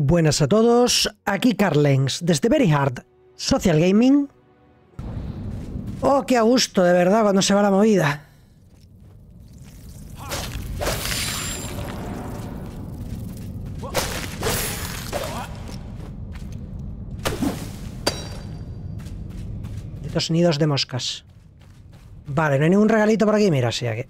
Buenas a todos, aquí Carlens, desde Very Hard Social Gaming. Oh, qué a gusto, de verdad, cuando se va la movida. Estos nidos de moscas. Vale, no hay ningún regalito por aquí, mira, sí, aquí.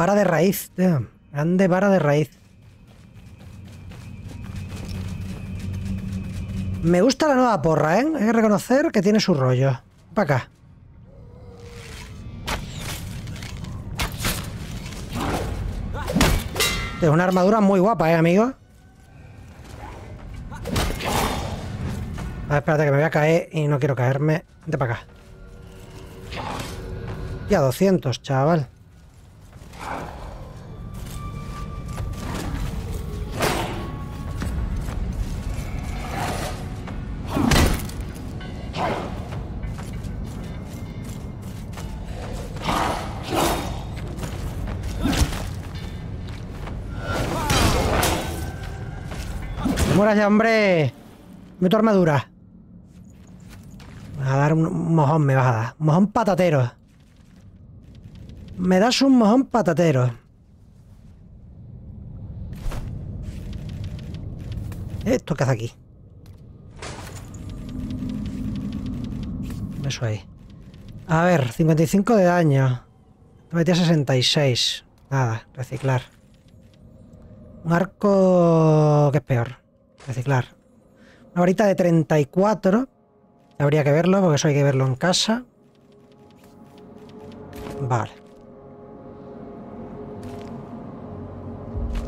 Vara de raíz, tío. Grande vara de raíz. Me gusta la nueva porra, ¿eh? Hay que reconocer que tiene su rollo. Para acá. Es una armadura muy guapa, ¿eh, amigo? A ver, espérate que me voy a caer y no quiero caerme. Vente para acá. Ya 200, chaval. Ya, hombre! Me tu armadura. Me a dar un mojón, me vas a dar. Un mojón patatero. Me das un mojón patatero. ¿Esto qué hace aquí? Eso ahí. A ver, 55 de daño. Me metí a 66. Nada, reciclar. Un arco... que es peor? Reciclar. Una varita de 34. Habría que verlo, porque eso hay que verlo en casa. Vale.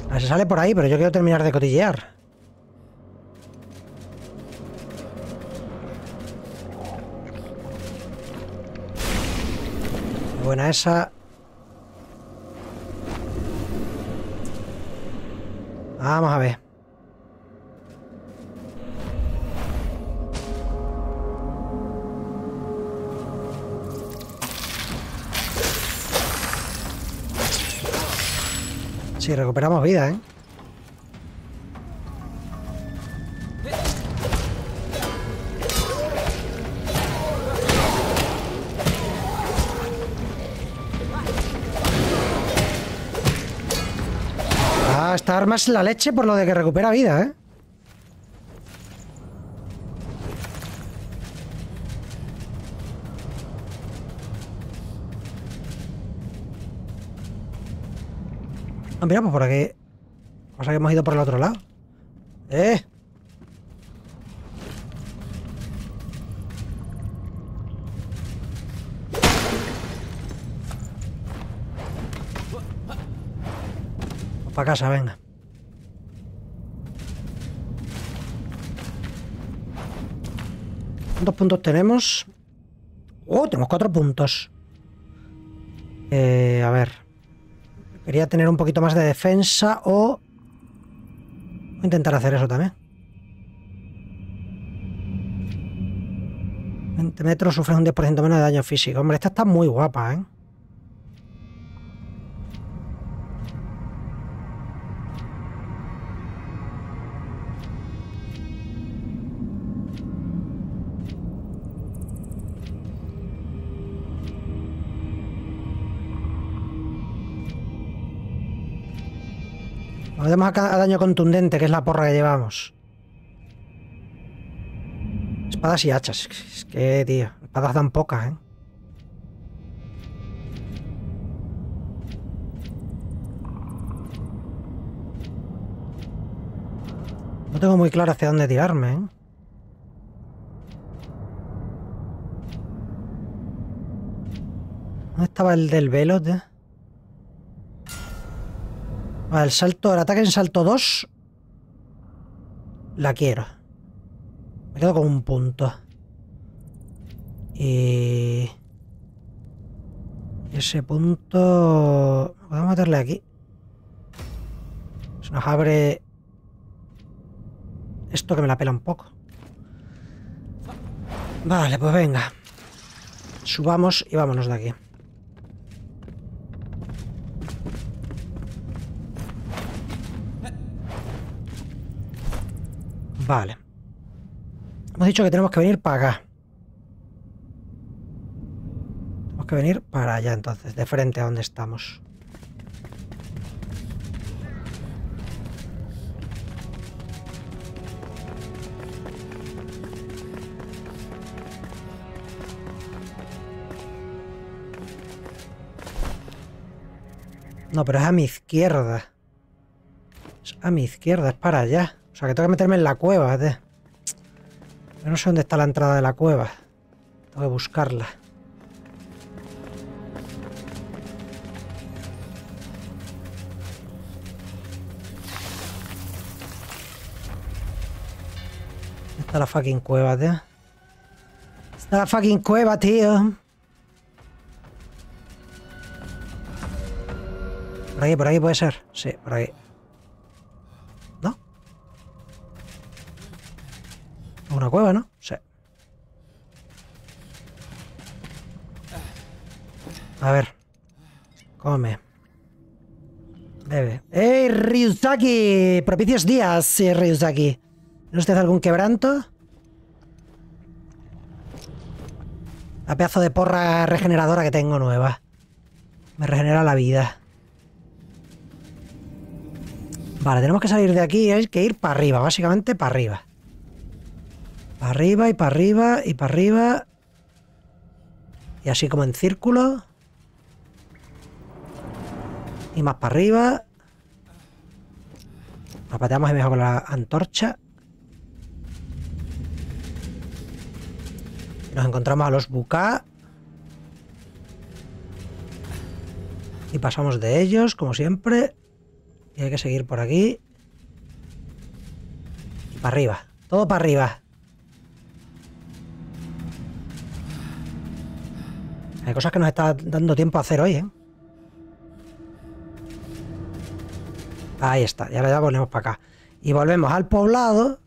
A ver, se sale por ahí, pero yo quiero terminar de cotillear. Buena esa. Vamos a ver. Sí, recuperamos vida, ¿eh? Ah, esta arma es la leche por lo de que recupera vida, ¿eh? Mira, pues por aquí. Pasa que hemos ido por el otro lado. ¡Eh! Para casa, venga. ¿Cuántos puntos tenemos? ¡Oh! Tenemos cuatro puntos. Eh, a ver. Quería tener un poquito más de defensa o... Voy a intentar hacer eso también. 20 metros sufre un 10% menos de daño físico. Hombre, esta está muy guapa, ¿eh? Nos a, daño contundente, que es la porra que llevamos. Espadas y hachas. Es que, tío, espadas dan pocas, ¿eh? No tengo muy claro hacia dónde tirarme, ¿eh? ¿Dónde estaba el del velo, tío? Vale, el salto, el ataque en salto 2. La quiero. Me quedo con un punto. Y... Ese punto... Podemos meterle aquí. Se nos abre... Esto que me la pela un poco. Vale, pues venga. Subamos y vámonos de aquí. Vale. Hemos dicho que tenemos que venir para acá. Tenemos que venir para allá entonces, de frente a donde estamos. No, pero es a mi izquierda. Es a mi izquierda, es para allá. O sea, que tengo que meterme en la cueva, Yo no sé dónde está la entrada de la cueva. Tengo que buscarla. ¿Dónde está la fucking cueva, tío? Está la fucking cueva, tío. Por aquí, por aquí puede ser. Sí, por aquí. Una cueva, ¿no? Sí. A ver. Come. Bebe. ¡Ey, Ryuzaki! Propicios días, sí, Ryuzaki. ¿No usted algún quebranto? La pedazo de porra regeneradora que tengo nueva. Me regenera la vida. Vale, tenemos que salir de aquí, hay que ir para arriba, básicamente para arriba. Para arriba y para arriba y para arriba. Y así como en círculo. Y más para arriba. Nos pateamos mejor con la antorcha. Nos encontramos a los buca. Y pasamos de ellos, como siempre. Y hay que seguir por aquí. para arriba. Todo para arriba. Hay cosas que nos está dando tiempo a hacer hoy, ¿eh? Ahí está. Y ahora ya volvemos para acá. Y volvemos al poblado.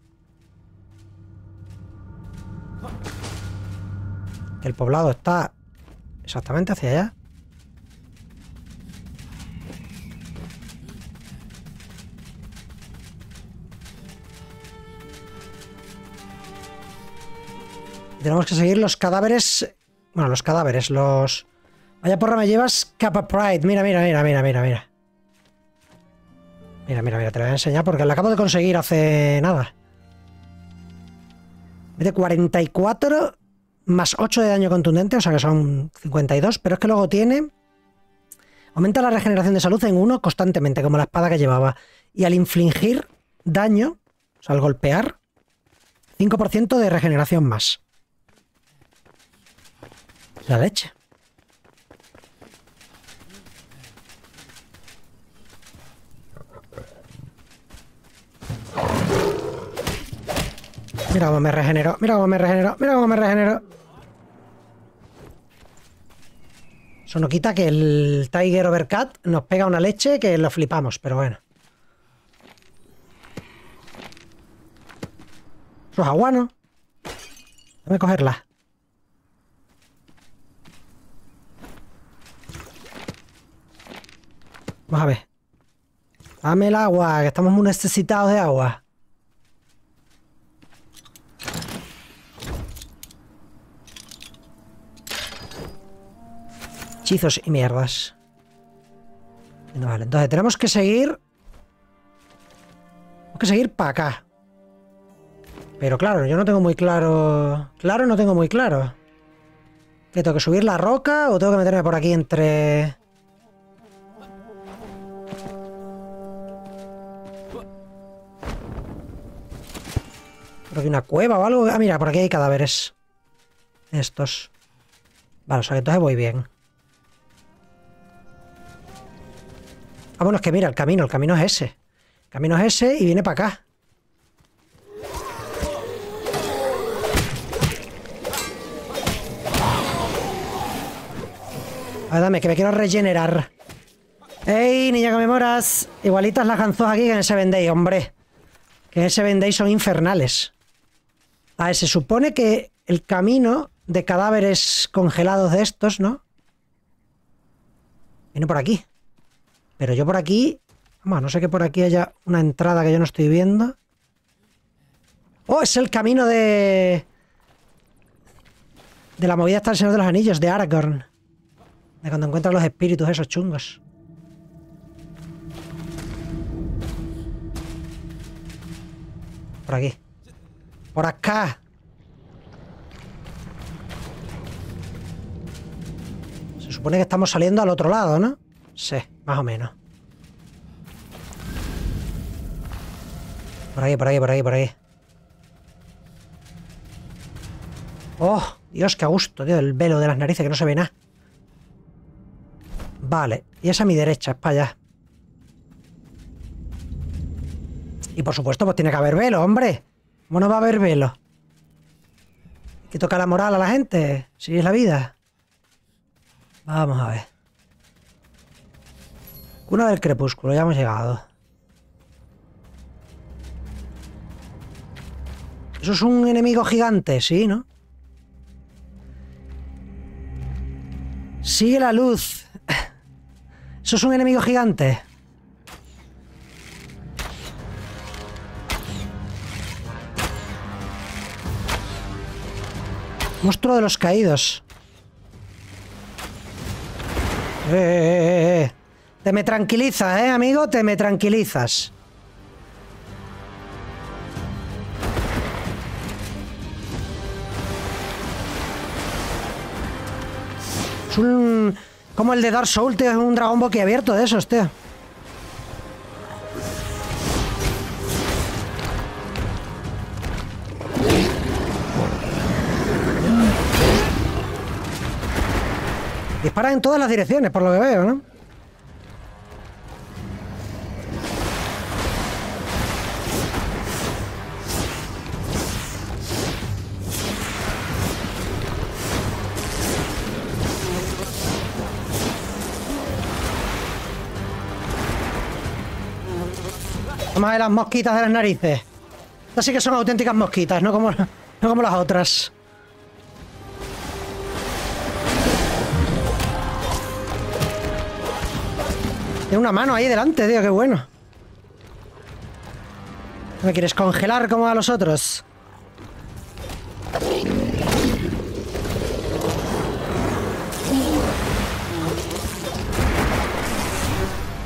El poblado está exactamente hacia allá. tenemos que seguir los cadáveres. Bueno, los cadáveres, los. Vaya porra, me llevas Kappa Pride. Mira, mira, mira, mira, mira, mira. Mira, mira, mira, te lo voy a enseñar porque la acabo de conseguir hace nada. De 44 más 8 de daño contundente, o sea que son 52, pero es que luego tiene... Aumenta la regeneración de salud en 1 constantemente, como la espada que llevaba. Y al infligir daño, o sea, al golpear, 5% de regeneración más. La leche. Mira cómo me regeneró, mira cómo me regeneró, mira cómo me regeneró. Eso no quita que el Tiger Overcat nos pega una leche que lo flipamos, pero bueno. Eso es agua, ¿no? Déjame cogerla. Vamos a ver. Dame el agua, que estamos muy necesitados de agua. Hechizos y mierdas. vale, entonces tenemos que seguir... Tenemos que seguir para acá. Pero claro, yo no tengo muy claro... Claro, no tengo muy claro. ¿Que tengo que subir la roca o tengo que meterme por aquí entre... Por aquí una cueva o algo. Ah, mira, por aquí hay cadáveres. Estos. Vale, o sea que entonces voy bien. Ah, bueno, es que mira, el camino, el camino es ese. El camino es ese y viene para acá. A ver, dame, que me quiero regenerar. ¡Ey, niña que me moras! Igualitas las ganzos aquí que en ese vendéis, hombre. Que en ese vendéis son infernales. A ver, se supone que el camino de cadáveres congelados de estos, ¿no? Viene por aquí. Pero yo por aquí... Vamos, no sé que por aquí haya una entrada que yo no estoy viendo. Oh, es el camino de... De la movida hasta el Señor de los Anillos, de Aragorn. De cuando encuentran los espíritus esos chungos. Por aquí. Por acá. Se supone que estamos saliendo al otro lado, ¿no? Sí, más o menos. Por ahí, por ahí, por ahí, por ahí. ¡Oh! Dios, qué gusto, tío. El velo de las narices, que no se ve nada. Vale. Y esa a mi derecha, es para allá. Y por supuesto, pues tiene que haber velo, hombre. ¿Cómo no va a haber velo? Que tocar la moral a la gente. Si es la vida. Vamos a ver. Cuna del crepúsculo, ya hemos llegado. Eso es un enemigo gigante, sí, ¿no? Sigue la luz. Eso es un enemigo gigante. Monstruo de los caídos. Eh, eh, eh, Te me tranquiliza, ¿eh, amigo? Te me tranquilizas. Es un... Como el de Dark Souls, tío. Es un dragón boquiabierto de esos, tío. En todas las direcciones, por lo que veo, ¿no? A ver las mosquitas de las narices. Estas sí que son auténticas mosquitas, no como, no como las otras. Tiene una mano ahí delante, tío, qué bueno. ¿Me quieres congelar como a los otros?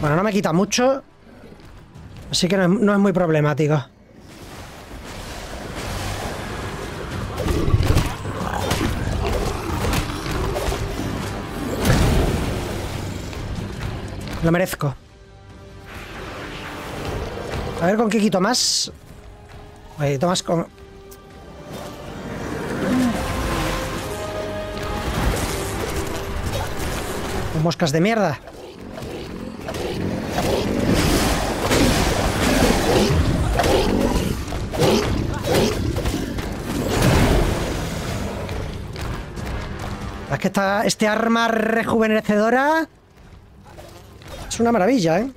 Bueno, no me quita mucho. Así que no es, no es muy problemático. Lo merezco. A ver con qué quito más. Oye, quito más con... Con moscas de mierda. Es que esta, este arma rejuvenecedora es una maravilla, ¿eh?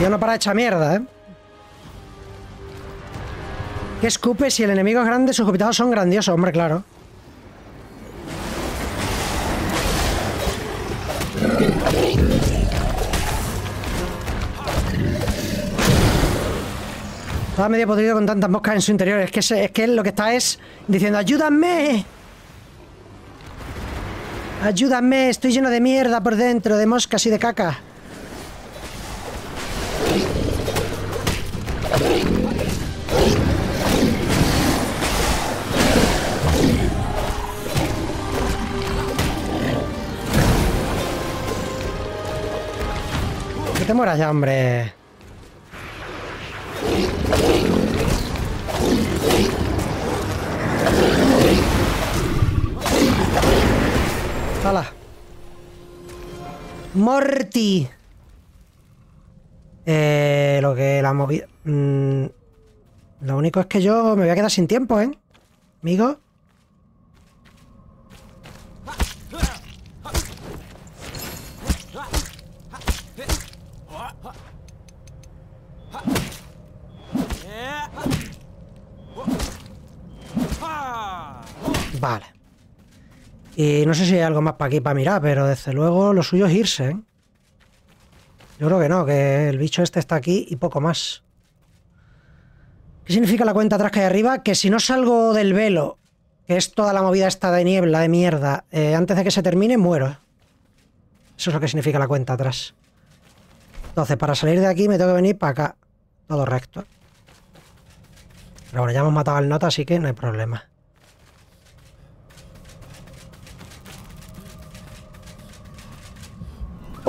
Yo no para hecha mierda, ¿eh? ¿Qué escupe? Si el enemigo es grande, sus copitados son grandiosos, hombre, claro. Estaba medio podrido con tantas moscas en su interior. Es que, es que lo que está es diciendo ¡Ayúdame! ¡Ayúdame! Estoy lleno de mierda por dentro, de moscas y de caca. Que te mueras ya, hombre. ¡Hala! ¡Morty! Eh, lo que la movida... Mm, lo único es que yo me voy a quedar sin tiempo, ¿eh? Amigo. Vale. Y no sé si hay algo más para aquí para mirar, pero desde luego lo suyo es irse, ¿eh? Yo creo que no, que el bicho este está aquí y poco más. ¿Qué significa la cuenta atrás que hay arriba? Que si no salgo del velo, que es toda la movida esta de niebla, de mierda, eh, antes de que se termine, muero. Eso es lo que significa la cuenta atrás. Entonces, para salir de aquí me tengo que venir para acá. Todo recto. Pero bueno, ya hemos matado al nota, así que no hay problema.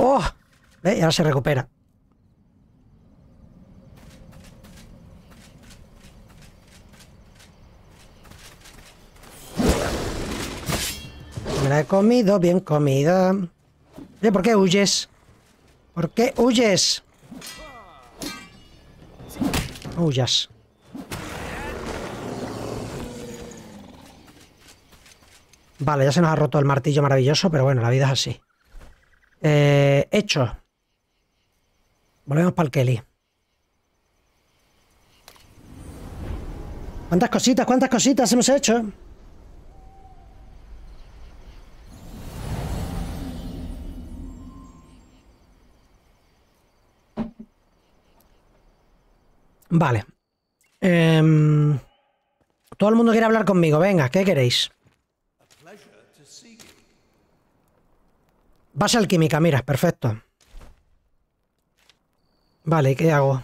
¡Oh! ¿Ve? Y ahora se recupera. Me la he comido, bien comida. ¿por qué huyes? ¿Por qué huyes? huyas. Vale, ya se nos ha roto el martillo maravilloso, pero bueno, la vida es así. Eh, hecho. Volvemos para el Kelly. ¿Cuántas cositas, cuántas cositas hemos hecho? Vale. Em, todo el mundo quiere hablar conmigo. Venga, ¿qué queréis? Base alquímica, mira, perfecto. Vale, ¿qué hago?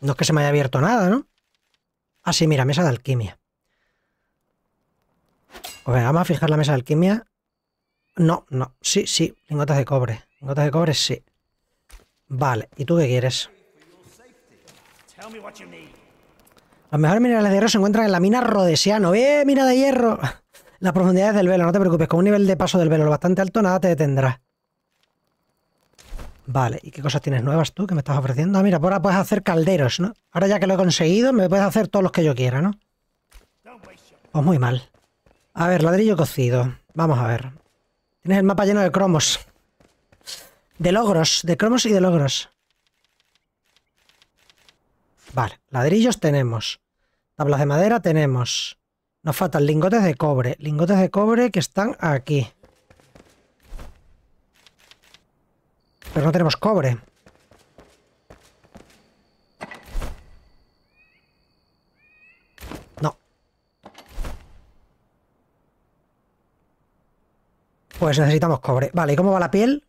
No es que se me haya abierto nada, ¿no? Ah, sí, mira, mesa de alquimia. Pues vamos a fijar la mesa de alquimia. No, no, sí, sí, lingotes de cobre. Lingotes de cobre, sí. Vale, ¿y tú qué quieres? Los mejores minerales de hierro se encuentran en la mina Rodesiano. ¡Eh, mina de hierro! Las profundidades del velo, no te preocupes. Con un nivel de paso del velo bastante alto, nada te detendrá. Vale, ¿y qué cosas tienes nuevas tú que me estás ofreciendo? Ah, mira, ahora puedes hacer calderos, ¿no? Ahora ya que lo he conseguido, me puedes hacer todos los que yo quiera, ¿no? Pues muy mal. A ver, ladrillo cocido. Vamos a ver. Tienes el mapa lleno de cromos. De logros, de cromos y de logros. Vale, ladrillos tenemos. Tablas de madera tenemos. Nos faltan lingotes de cobre. Lingotes de cobre que están aquí. Pero no tenemos cobre. No. Pues necesitamos cobre. Vale, ¿y cómo va la piel?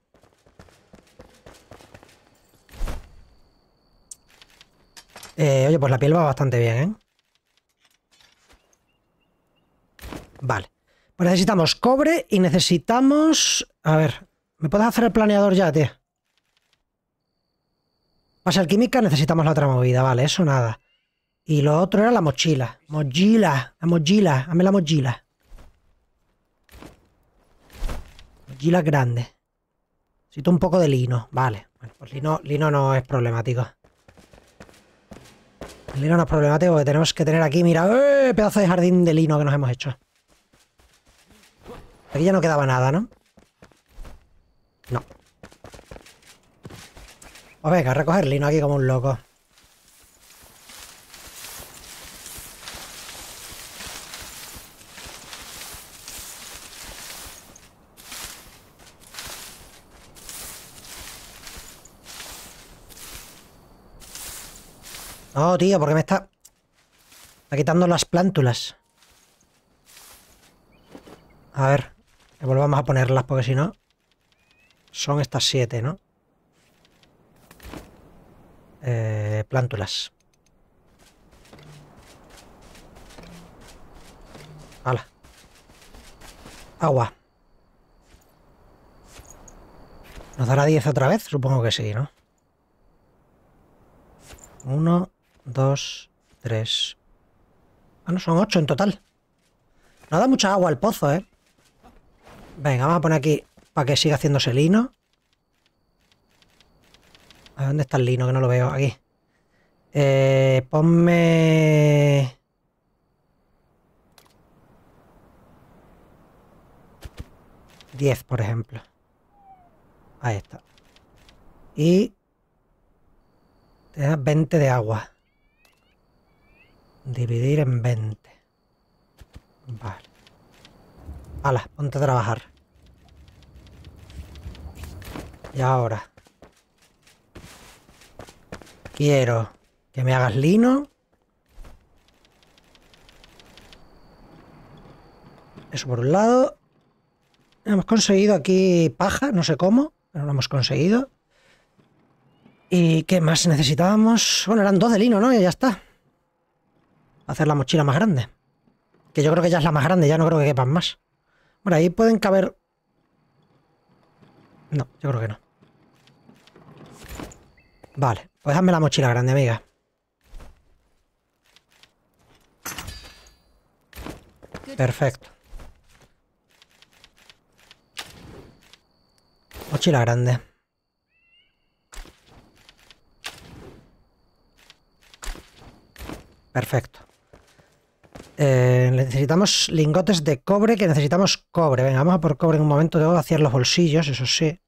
Eh, oye, pues la piel va bastante bien, ¿eh? Vale. Pues necesitamos cobre y necesitamos... A ver, ¿me puedes hacer el planeador ya, tío? Para alquímica necesitamos la otra movida, vale, eso nada. Y lo otro era la mochila. Mochila, la mochila, dame la mochila. Mochila grande. Necesito un poco de lino, vale. Bueno, pues lino, lino no es problemático. El lino no es problemático porque tenemos que tener aquí, mira, ¡eh! pedazo de jardín de lino que nos hemos hecho. Aquí ya no quedaba nada, ¿no? No. Pues venga, a recoger lino aquí como un loco. No, tío, porque me está... Está quitando las plántulas. A ver, volvamos a ponerlas porque si no... Son estas siete, ¿no? Eh, plántulas. Hala. Agua. ¿Nos dará 10 otra vez? Supongo que sí, ¿no? Uno, dos, tres... Ah, no, son ocho en total. No da mucha agua el pozo, ¿eh? Venga, vamos a poner aquí para que siga haciéndose lino. A ¿Dónde está el lino? Que no lo veo. Aquí. Eh, ponme... Diez, por ejemplo. Ahí está. Y... Te da 20 de agua. Dividir en 20. Vale. Hala, ponte a trabajar. Y ahora. Quiero que me hagas lino. Eso por un lado. Hemos conseguido aquí paja, no sé cómo, pero lo hemos conseguido. ¿Y qué más necesitábamos? Bueno, eran dos de lino, ¿no? Y ya está. Hacer la mochila más grande. Que yo creo que ya es la más grande, ya no creo que quepan más. Bueno, ahí pueden caber... No, yo creo que no. Vale, pues hazme la mochila grande, amiga. Perfecto. Mochila grande. Perfecto. Eh, necesitamos lingotes de cobre, que necesitamos cobre. Venga, vamos a por cobre en un momento. Debo hacer los bolsillos, eso sí.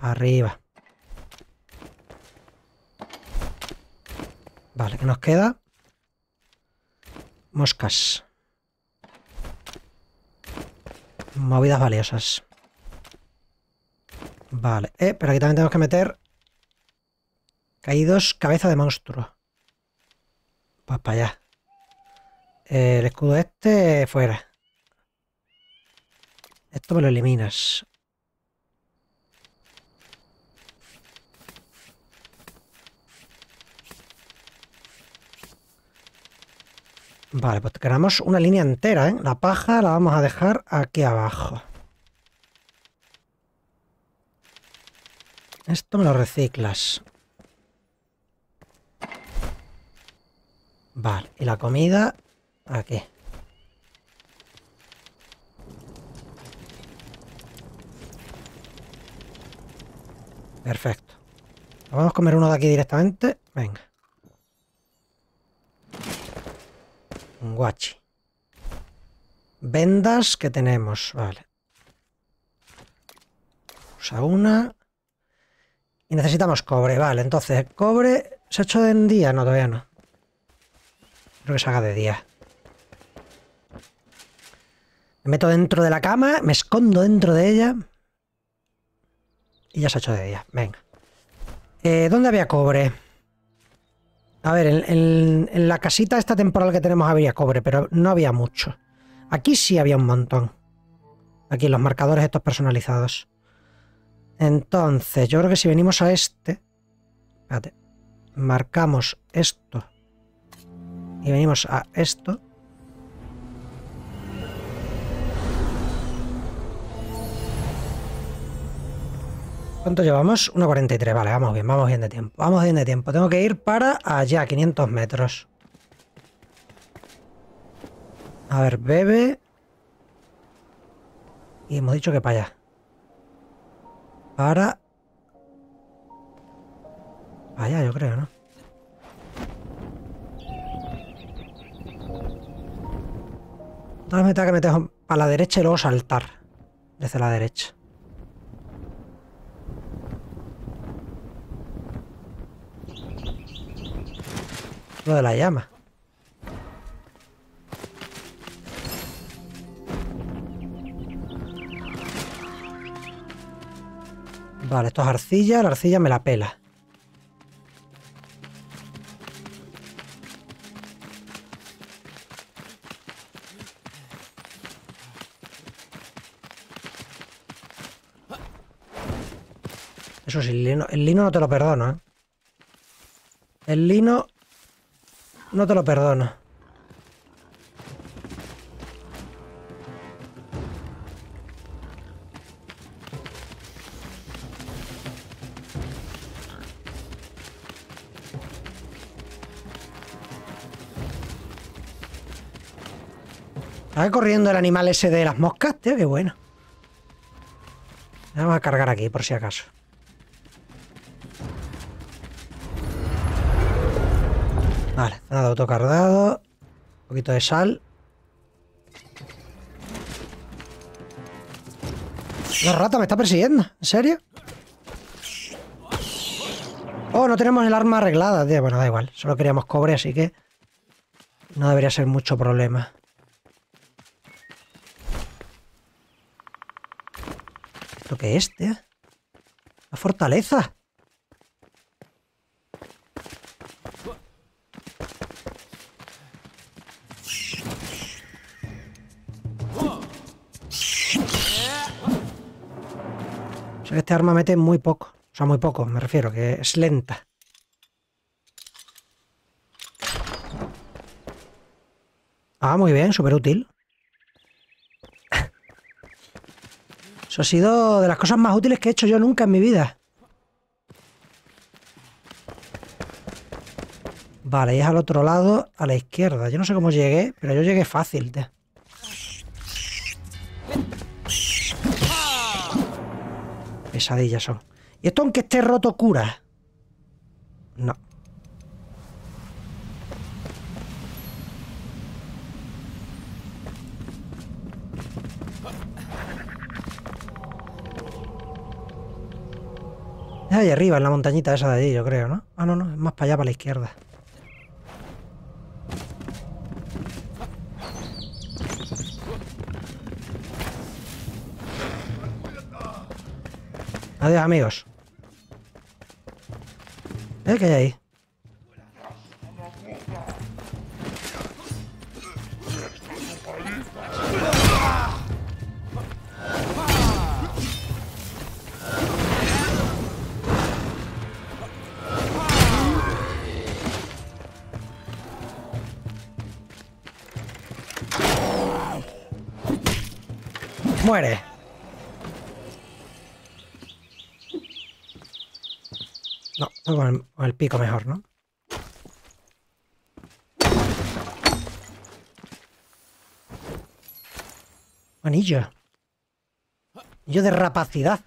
Arriba. Vale, ¿qué nos queda? Moscas. Movidas valiosas. Vale. Eh, pero aquí también tenemos que meter... Caídos, cabeza de monstruo. Pues para allá. el escudo este, fuera. Esto me lo eliminas. Vale, pues creamos una línea entera, ¿eh? La paja la vamos a dejar aquí abajo. Esto me lo reciclas. Vale, y la comida aquí. Perfecto. Vamos a comer uno de aquí directamente. Venga. Guachi. Vendas que tenemos, vale. Usa una. Y necesitamos cobre, vale. Entonces, cobre se ha hecho de en día. No, todavía no. Creo que se haga de día. Me meto dentro de la cama, me escondo dentro de ella. Y ya se ha hecho de día. Venga. Eh, ¿Dónde había cobre? A ver, en, la casita esta temporal que tenemos había cobre, pero no había mucho. Aquí sí había un montón. Aquí los marcadores estos personalizados. Entonces, yo creo que si venimos a este... Espérate. Marcamos esto. Y venimos a esto. ¿Cuánto llevamos? 1.43, vale, vamos bien, vamos bien de tiempo. Vamos bien de tiempo. Tengo que ir para allá, 500 metros. A ver, bebe. Y hemos dicho que para allá. Para... Para allá, yo creo, ¿no? Entonces me tengo que meter para la derecha y luego saltar. Desde la derecha. De la llama. Vale, esto es arcilla. La arcilla me la pela. Eso sí, el lino, el lino no te lo perdono, ¿eh? El lino no te lo perdono. Está corriendo el animal ese de las moscas, tío, qué bueno. Vamos a cargar aquí, por si acaso. Nada, autocargado. Un poquito de sal. La rata me está persiguiendo. ¿En serio? Oh, no tenemos el arma arreglada, tío. Bueno, da igual. Solo queríamos cobre, así que... No debería ser mucho problema. ¿Esto qué es, tío? La fortaleza. Que este arma mete muy poco. O sea, muy poco, me refiero, que es lenta. Ah, muy bien, súper útil. Eso ha sido de las cosas más útiles que he hecho yo nunca en mi vida. Vale, y es al otro lado, a la izquierda. Yo no sé cómo llegué, pero yo llegué fácil. tío. Pesadillas son. ¿Y esto aunque esté roto cura? No. Es ahí arriba, en la montañita esa de allí, yo creo, ¿no? Ah, no, no, es más para allá, para la izquierda. Adiós, amigos. ¿Eh? ¿Qué hay ahí? Muere. No, con el, pico mejor, ¿no? Anillo. Anillo de rapacidad.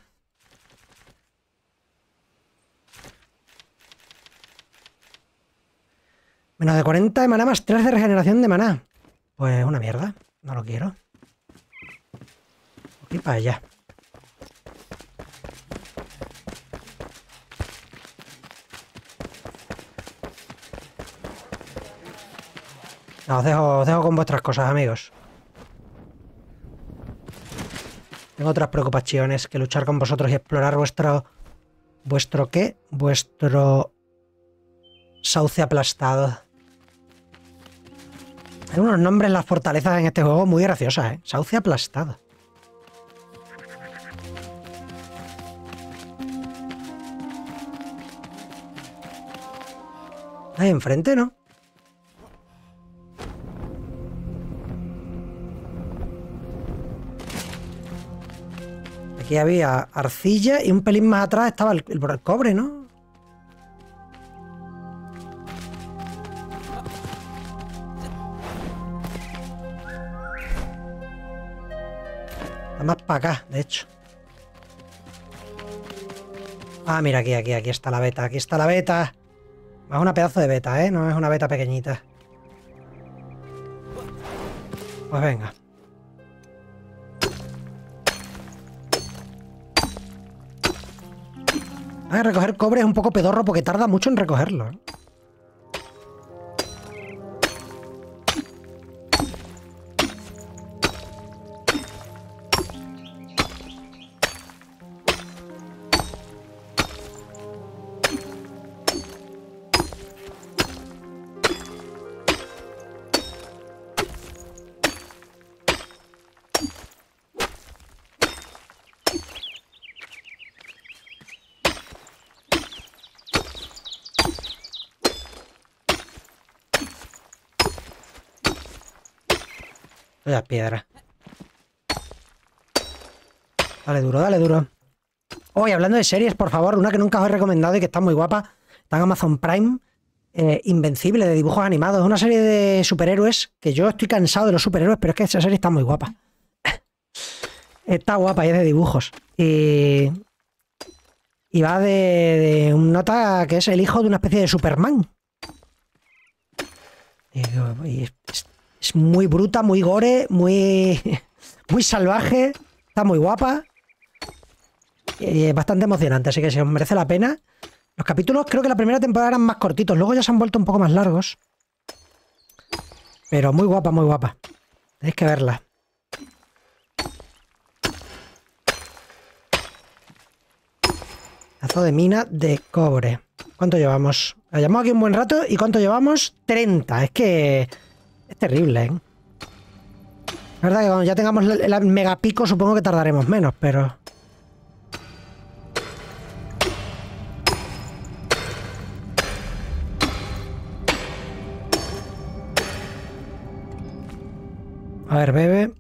Menos de 40 de maná más 3 de regeneración de maná. Pues una mierda. No lo quiero. Y para allá. No, os dejo, os dejo con vuestras cosas, amigos. Tengo otras preocupaciones que luchar con vosotros y explorar vuestro... ¿Vuestro qué? Vuestro... Sauce aplastado. Hay unos nombres las fortalezas en este juego muy graciosas, ¿eh? Sauce aplastado. Ahí enfrente, ¿no? Aquí había arcilla y un pelín más atrás estaba el, el, el cobre, ¿no? Está más para acá, de hecho. Ah, mira, aquí, aquí, aquí está la beta, aquí está la beta. Es una pedazo de beta, ¿eh? No es una beta pequeñita. Pues venga. Recoger cobre es un poco pedorro porque tarda mucho en recogerlo. Vaya piedra. Dale duro, dale duro. Hoy, hablando de series, por favor, una que nunca os he recomendado y que está muy guapa. Está en Amazon Prime. eh, Invencible, de dibujos animados. Es una serie de superhéroes que yo estoy cansado de los superhéroes, pero es que esa serie está muy guapa. está guapa y es de dibujos. Y. Y va de, un nota que es el hijo de una especie de Superman. Y, es, es muy bruta, muy gore, muy, muy salvaje. Está muy guapa. Es bastante emocionante, así que os merece la pena. Los capítulos creo que la primera temporada eran más cortitos, luego ya se han vuelto un poco más largos. Pero muy guapa, muy guapa. Tenéis que verla. Lazo de mina de cobre. ¿Cuánto llevamos? La llevamos aquí un buen rato. ¿Y cuánto llevamos? 30. Es que... Terrible, ¿eh? La verdad que cuando ya tengamos el megapico supongo que tardaremos menos, pero... A ver, bebe.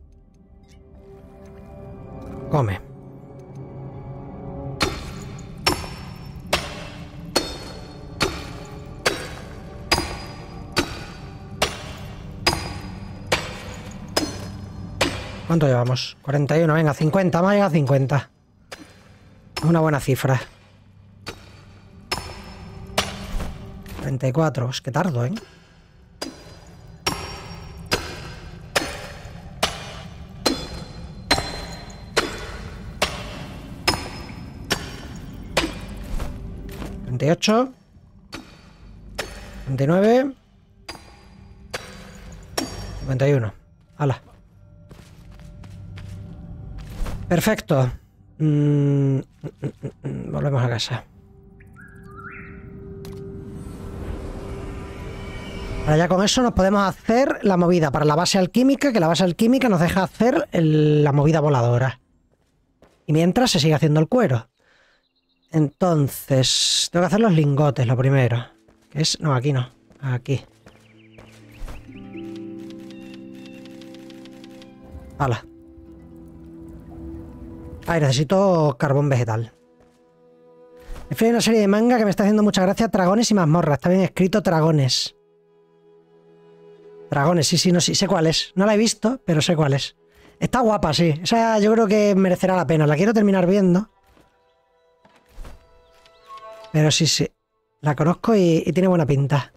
Come. ¿Cuánto llevamos? 41, venga, 50, más llega a 50. Una buena cifra. 34, es que tardo, ¿eh? 38 39 51 ¡Hala! Perfecto. Mm, mm, mm, volvemos a casa. Ahora ya con eso nos podemos hacer la movida para la base alquímica, que la base alquímica nos deja hacer la movida voladora. Y mientras se sigue haciendo el cuero. Entonces, tengo que hacer los lingotes, lo primero. es? No, aquí no. Aquí. Hala. Ay, necesito carbón vegetal. Me una serie de manga que me está haciendo mucha gracia. Dragones y mazmorras. Está bien escrito dragones. Dragones, sí, sí, no, sí. Sé cuál es. No la he visto, pero sé cuál es. Está guapa, sí. O sea, yo creo que merecerá la pena. La quiero terminar viendo. Pero sí, sí. La conozco y, tiene buena pinta.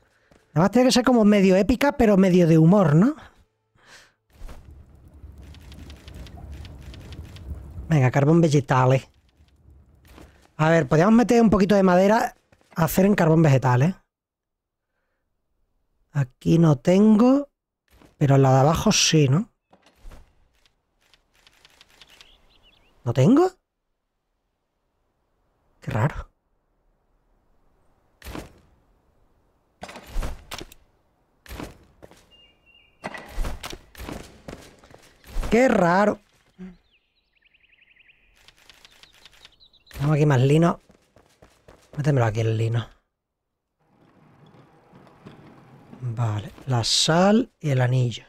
Además tiene que ser como medio épica, pero medio de humor, ¿no? Venga, carbón vegetales. Eh. A ver, podríamos meter un poquito de madera a hacer en carbón vegetal, ¿eh? Aquí no tengo, pero la de abajo sí, ¿no? ¿No tengo? Qué raro. Qué raro. Tengo aquí más lino. Métemelo aquí el lino. Vale, la sal y el anillo.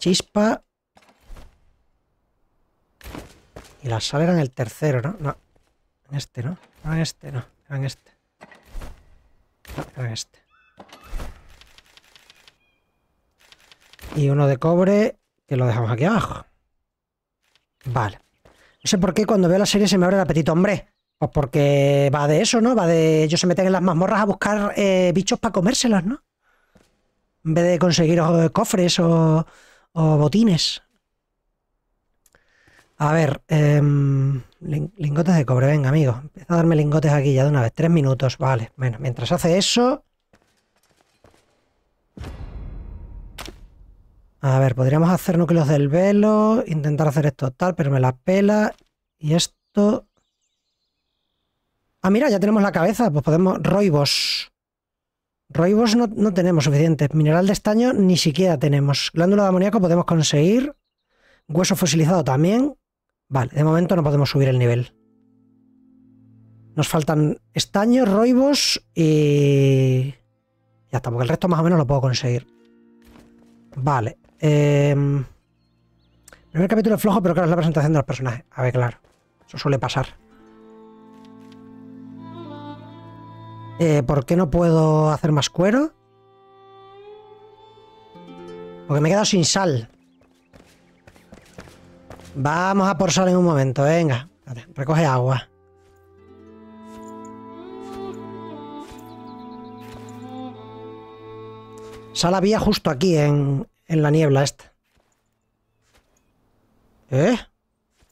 Chispa. Y la sal era en el tercero, ¿no? No. En este, ¿no? No en este, no. en este. No, en este. Y uno de cobre que lo dejamos aquí abajo. Vale. No sé por qué cuando veo la serie se me abre el apetito, hombre. Pues porque va de eso, ¿no? Va de ellos se meten en las mazmorras a buscar eh, bichos para comérselos, ¿no? En vez de conseguir eh, cofres o, botines. A ver, em, lingotes de cobre, venga, amigo. Empieza a darme lingotes aquí ya de una vez. Tres minutos, vale. Bueno, mientras hace eso, A ver, podríamos hacer núcleos del velo, intentar hacer esto tal, pero me la pela. Y esto... Ah, mira, ya tenemos la cabeza, pues podemos... Roibos. Roibos no, no tenemos suficiente. Mineral de estaño ni siquiera tenemos. Glándula de amoníaco podemos conseguir. Hueso fosilizado también. Vale, de momento no podemos subir el nivel. Nos faltan estaños, roibos y... Ya está, porque el resto más o menos lo puedo conseguir. Vale, Em, primer capítulo flojo, pero claro, es la presentación de los personajes. A ver, claro. Eso suele pasar. Eh, ¿Por qué no puedo hacer más cuero? Porque me he quedado sin sal. Vamos a por sal en un momento, venga. Recoge agua. Sal había justo aquí, en, en la niebla esta. ¿Eh?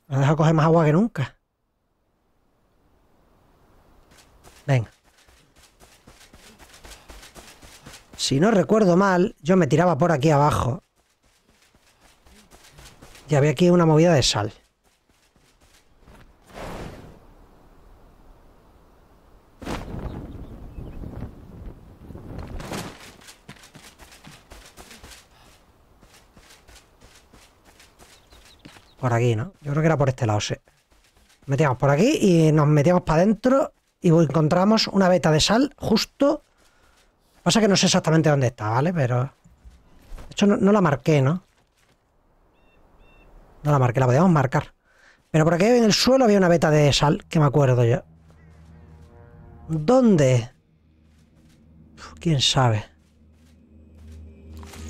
Me ha dejado coger más agua que nunca. Venga. Si no recuerdo mal, yo me tiraba por aquí abajo. Y había aquí una movida de sal. Por aquí, ¿no? Yo creo que era por este lado, sí. Metíamos por aquí y nos metíamos para adentro y encontramos una veta de sal justo... Pasa que no sé exactamente dónde está, ¿vale? Pero... De hecho, no, la marqué, ¿no? No la marqué, la podíamos marcar. Pero por aquí en el suelo había una veta de sal, que me acuerdo yo. ¿Dónde? ¿Quién sabe?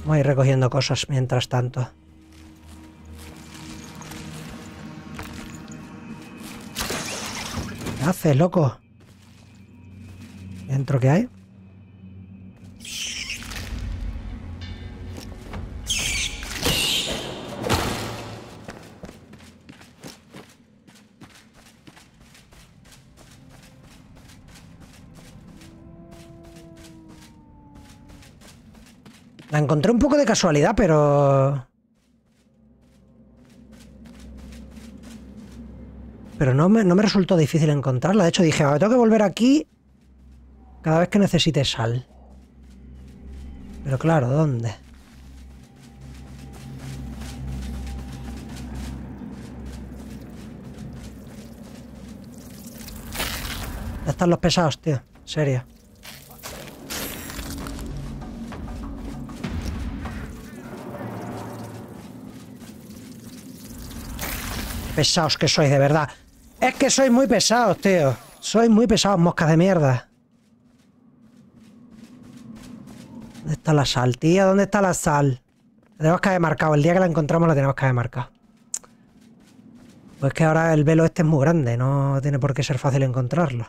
Voy a ir recogiendo cosas mientras tanto. ¿Qué haces, loco? ¿Dentro qué hay? La encontré un poco de casualidad, pero... Pero no me, resultó difícil encontrarla. De hecho, dije, tengo que volver aquí cada vez que necesite sal. Pero claro, ¿dónde? ¿Dónde están los pesados, tío? Serio. Pesados que sois, de verdad. Es que sois muy pesados, tío. Sois muy pesados, moscas de mierda. ¿Dónde está la sal, tío? ¿Dónde está la sal? La tenemos que haber marcado. El día que la encontramos la tenemos que haber marcado. Pues que ahora el velo este es muy grande. No tiene por qué ser fácil encontrarlo.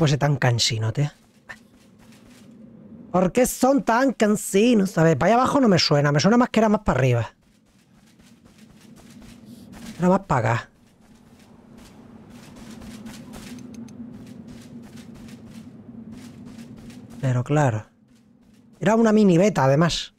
Puede ser tan cansino, tío. ¿Por qué son tan cansinos? A ver, para allá abajo no me suena. Me suena más que era más para arriba. Era más para acá. Pero claro. Era una mini beta, además.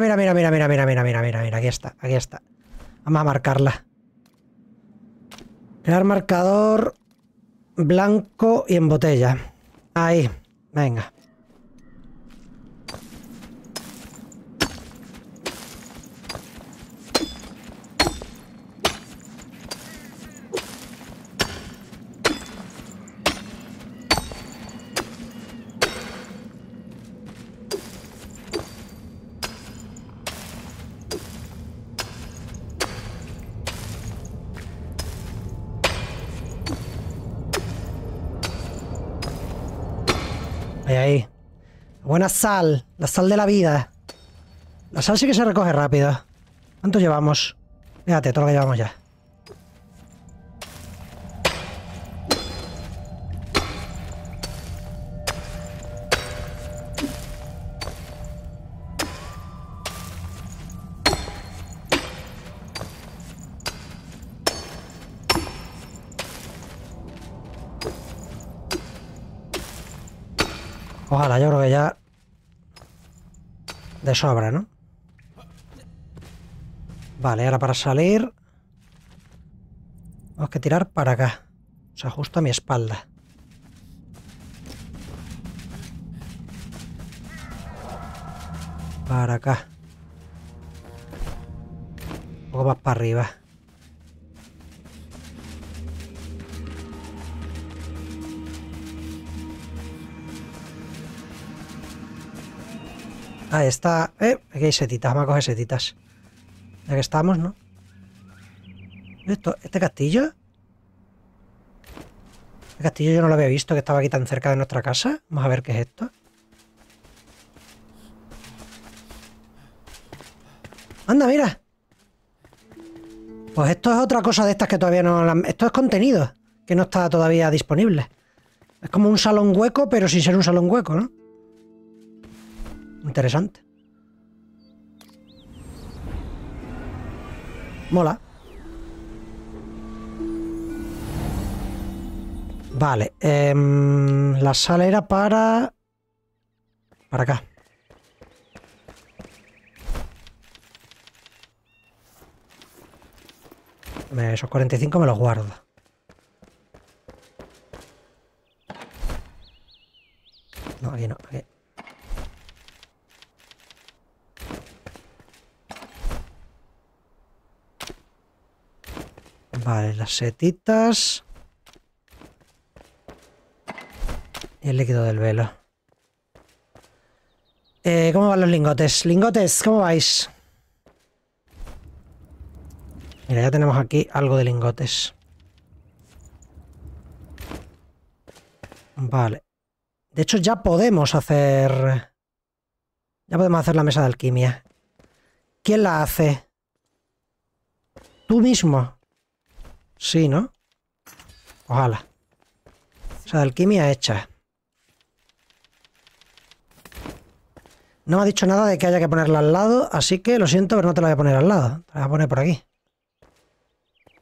Mira, mira, mira, mira, mira, mira, mira, mira, mira, mira, aquí está, aquí está. Vamos a marcarla. Crear marcador blanco y en botella. Ahí, venga. Buena sal. La sal de la vida. La sal sí que se recoge rápido. ¿Cuánto llevamos? Fíjate, todo lo que llevamos ya. Ojalá, yo creo que ya de sobra, ¿no? Vale, ahora para salir... que tirar para acá. O sea, justo a mi espalda. Para acá. Un poco más para arriba. Ahí está. Eh, aquí hay setitas. Vamos a coger setitas. Ya que estamos, ¿no? ¿Esto, ¿Este castillo? Este castillo yo no lo había visto, que estaba aquí tan cerca de nuestra casa. Vamos a ver qué es esto. Anda, mira. Pues esto es otra cosa de estas que todavía no... Esto es contenido que no está todavía disponible. Es como un salón hueco, pero sin ser un salón hueco, ¿no? Interesante. Mola. Vale. Em, la sala era para... Para acá. Esos 45 me los guardo. No, aquí no. Aquí. Vale, las setitas. Y el líquido del velo. Eh, ¿Cómo van los lingotes? Lingotes, ¿cómo vais? Mira, ya tenemos aquí algo de lingotes. Vale. De hecho, ya podemos hacer... Ya podemos hacer la mesa de alquimia. ¿Quién la hace? ¿Tú mismo? Sí, ¿no? Ojalá. O sea, de alquimia hecha. No me ha dicho nada de que haya que ponerla al lado, así que lo siento, pero no te la voy a poner al lado. Te la voy a poner por aquí.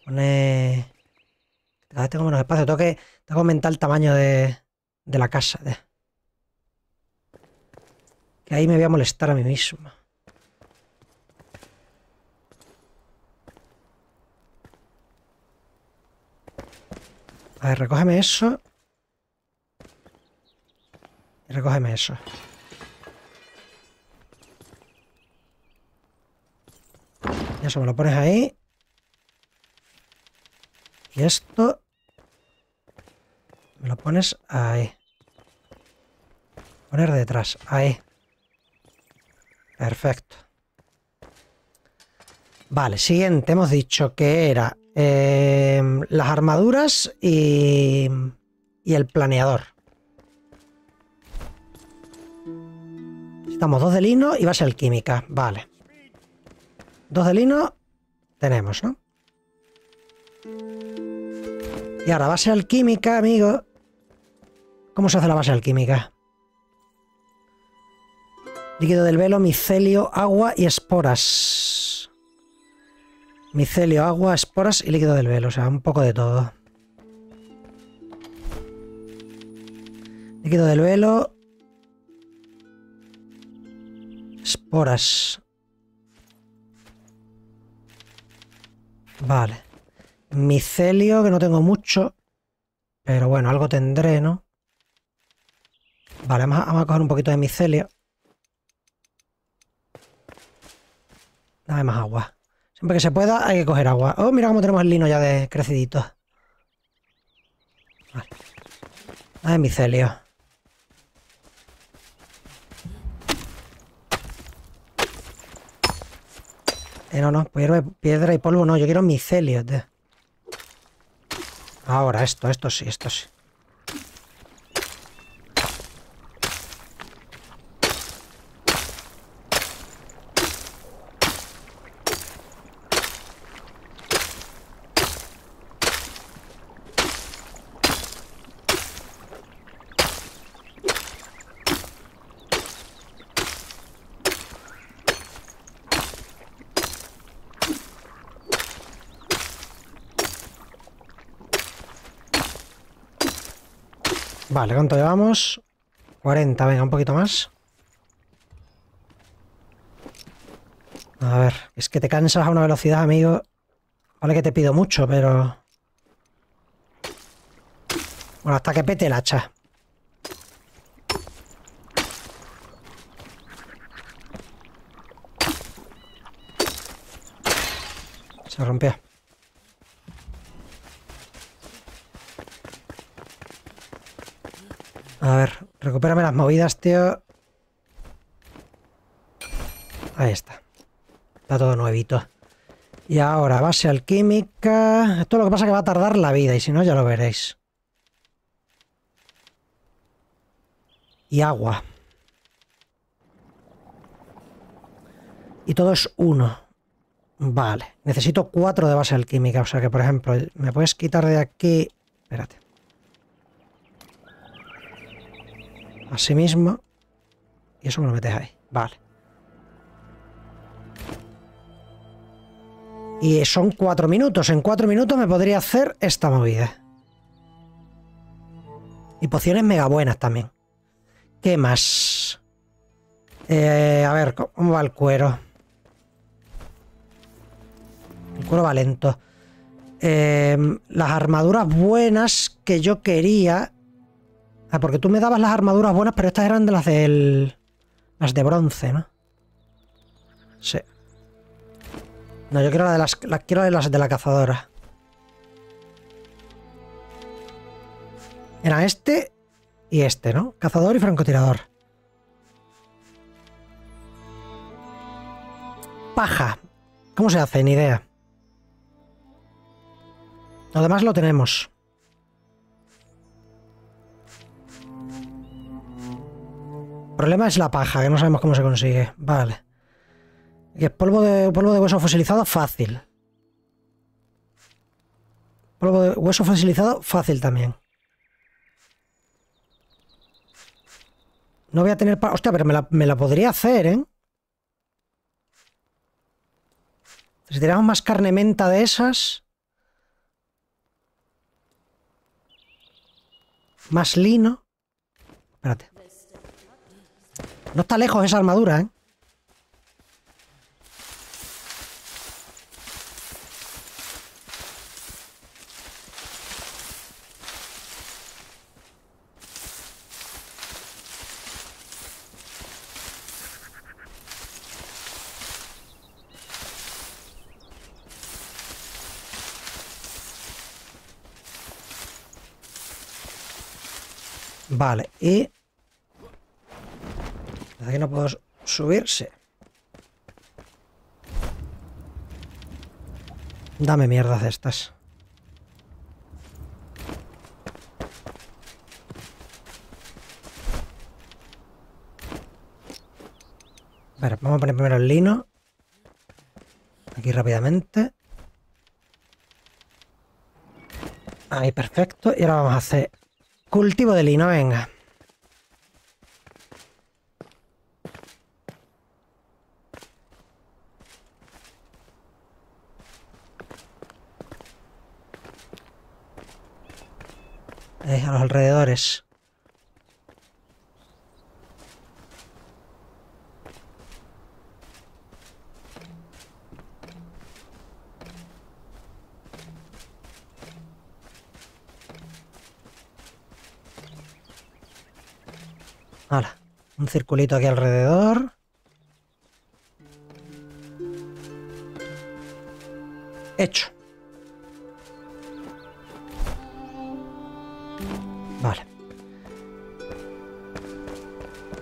Pone... Cada vez tengo menos espacio. Tengo que, tengo que aumentar el tamaño de, de la casa. Que ahí me voy a molestar a mí mismo. A ver, recógeme eso. Y recógeme eso. Y eso me lo pones ahí. Y esto... Me lo pones ahí. Poner detrás. Ahí. Perfecto. Vale, siguiente. Hemos dicho que era Em, las armaduras y, y el planeador. Necesitamos dos de lino y base alquímica. Vale. Dos de lino tenemos, ¿no? Y ahora, base alquímica, amigo. ¿Cómo se hace la base alquímica? Líquido del velo, micelio, agua y esporas. Micelio, agua, esporas y líquido del velo. O sea, un poco de todo. Líquido del velo. Esporas. Vale. Micelio, que no tengo mucho. Pero bueno, algo tendré, ¿no? Vale, vamos a, vamos a coger un poquito de micelio. Dame más agua. Siempre que se pueda hay que coger agua. Oh, mira cómo tenemos el lino ya de crecidito. Vale. Ah, micelio. Eh, no, no, piedra y polvo no, yo quiero micelio. Ahora, esto, esto sí, esto sí. Vale, ¿cuánto llevamos? 40, venga, un poquito más. A ver, es que te cansas a una velocidad, amigo. Vale que te pido mucho, pero... Bueno, hasta que pete el hacha. Se rompió. A ver, recupérame las movidas, tío. Ahí está. Está todo nuevito. Y ahora, base alquímica. Esto lo que pasa es que va a tardar la vida, y si no, ya lo veréis. Y agua. Y todo es uno. Vale. Necesito cuatro de base alquímica. O sea que, por ejemplo, me puedes quitar de aquí... Espérate. Así mismo. Y eso me lo metes ahí. Vale. Y son cuatro minutos. En cuatro minutos me podría hacer esta movida. Y pociones mega buenas también. ¿Qué más? Eh, a ver, ¿cómo va el cuero? El cuero va lento. Eh, las armaduras buenas que yo quería... Porque tú me dabas las armaduras buenas, pero estas eran de las del... Las de bronce, ¿no? Sí. No, yo quiero la de las, quiero de las de la cazadora. Era este y este, ¿no? Cazador y francotirador. Paja. ¿Cómo se hace? Ni idea. Lo demás lo tenemos. Problema es la paja, que no sabemos cómo se consigue. Vale. El polvo de, polvo de hueso fosilizado, fácil. Polvo de hueso fosilizado, fácil también. No voy a tener... Hostia, pero me la, me la podría hacer, ¿eh? Si tenemos más carne menta de esas... Más lino. Espérate. No está lejos esa armadura, ¿eh? Vale, y... Aquí no puedo subirse. Dame mierdas de estas. Vale, vamos a poner primero el lino. Aquí rápidamente. Ahí, perfecto. Y ahora vamos a hacer Cultivo de lino, venga. Eh, los alrededores. Un circulito aquí alrededor. Hecho.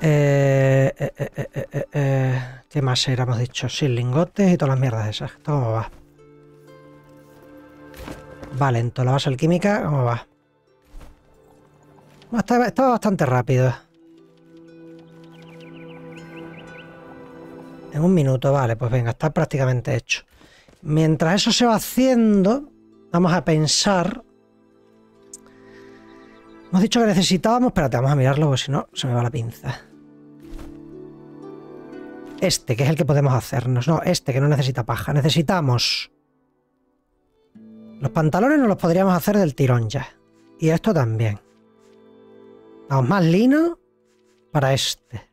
Eh, eh, eh, ¿Qué más era? Hemos dicho, sin lingotes y todas las mierdas esas. ¿Cómo va? Vale, entonces la base alquímica, ¿cómo va? Está, está bastante rápido. En un minuto, vale, pues venga, está prácticamente hecho. Mientras eso se va haciendo, vamos a pensar... Hemos dicho que necesitábamos... Espérate, vamos a mirarlo, porque si no, se me va la pinza. Este, que es el que podemos hacernos. No, este, que no necesita paja. Necesitamos... Los pantalones no los podríamos hacer del tirón ya. Y esto también. Vamos, más lino para este.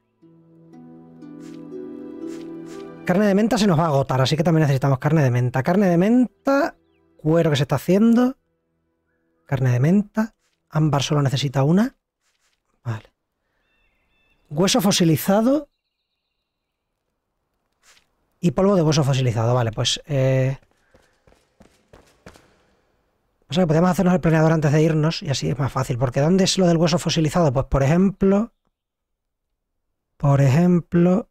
Carne de menta se nos va a agotar, así que también necesitamos carne de menta. Carne de menta, cuero que se está haciendo. Carne de menta. Ámbar solo necesita una. Vale. Hueso fosilizado. Y polvo de hueso fosilizado. Vale, pues... Eh... O sea, que podemos hacernos el planeador antes de irnos y así es más fácil. Porque ¿dónde es lo del hueso fosilizado? Pues por ejemplo... Por ejemplo...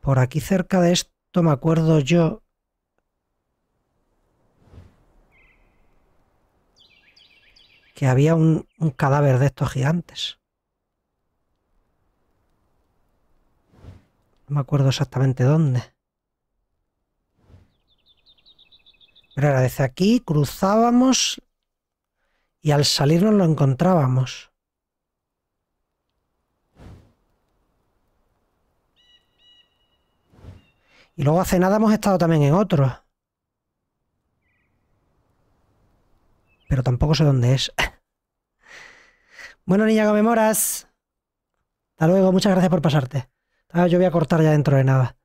Por aquí cerca de esto me acuerdo yo que había un, cadáver de estos gigantes. No me acuerdo exactamente dónde. Pero era desde aquí, cruzábamos y al salir nos lo encontrábamos. Y luego hace nada hemos estado también en otro. Pero tampoco sé dónde es. bueno, niña Gomemoras. Hasta luego, muchas gracias por pasarte. Ah, yo voy a cortar ya dentro de nada.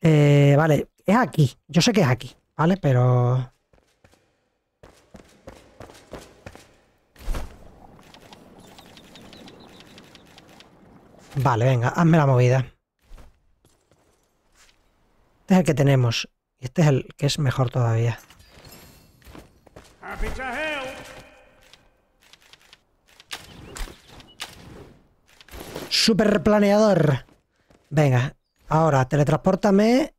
Eh, vale, es aquí. Yo sé que es aquí, ¿vale? Pero... Vale, venga, hazme la movida. Este es el que tenemos. Y este es el que es mejor todavía. Super planeador. Venga, ahora teletransportame.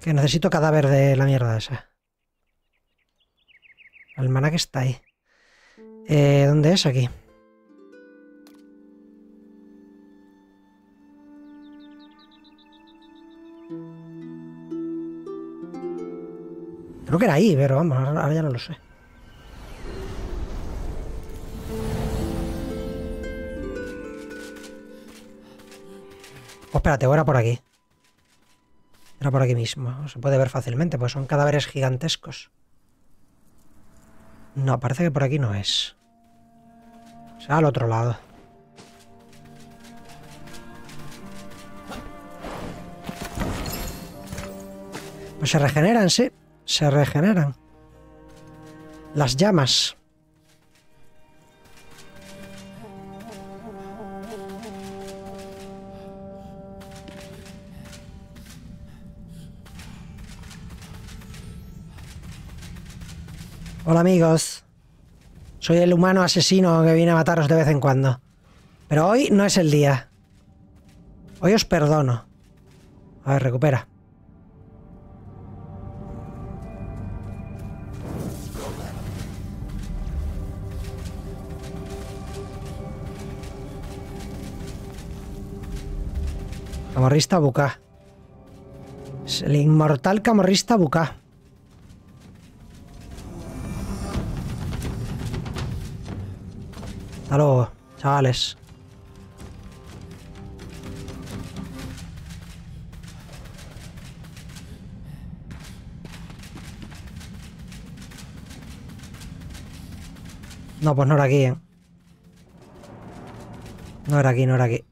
Que necesito cadáver de la mierda esa. El maná que está ahí. Eh, ¿Dónde es? Aquí. Creo que era ahí, pero vamos, ahora ya no lo sé. Espérate, era por aquí. Era por aquí mismo. Se puede ver fácilmente, pues son cadáveres gigantescos. No, parece que por aquí no es. O sea, al otro lado. Pues se regeneran, sí se regeneran. Las llamas. Hola amigos. Soy el humano asesino que viene a mataros de vez en cuando. Pero hoy no es el día. Hoy os perdono. A ver, recupera. Camorrista Bucá. Es el inmortal camorrista Bucá. Chavales. No, pues no era aquí, ¿eh? No era aquí, no era aquí.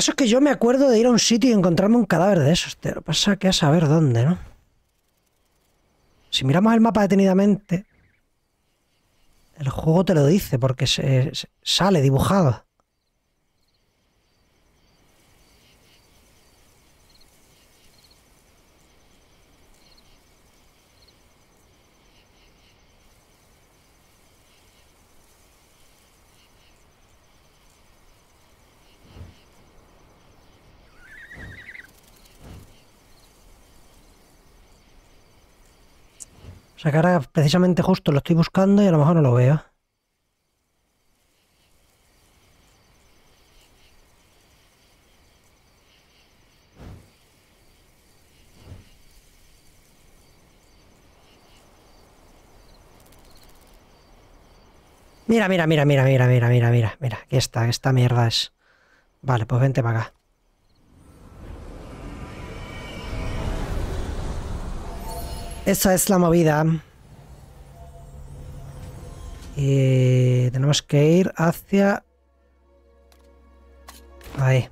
Caso es que yo me acuerdo de ir a un sitio y encontrarme un cadáver de esos. Te lo pasa que a saber dónde, ¿no? Si miramos el mapa detenidamente, el juego te lo dice porque se sale dibujado. O sea que ahora precisamente justo lo estoy buscando y a lo mejor no lo veo. Mira, mira, mira, mira, mira, mira, mira, mira, mira. Aquí está, esta mierda es. Vale, pues vente para acá. Esa es la movida. Y tenemos que ir hacia... Ahí.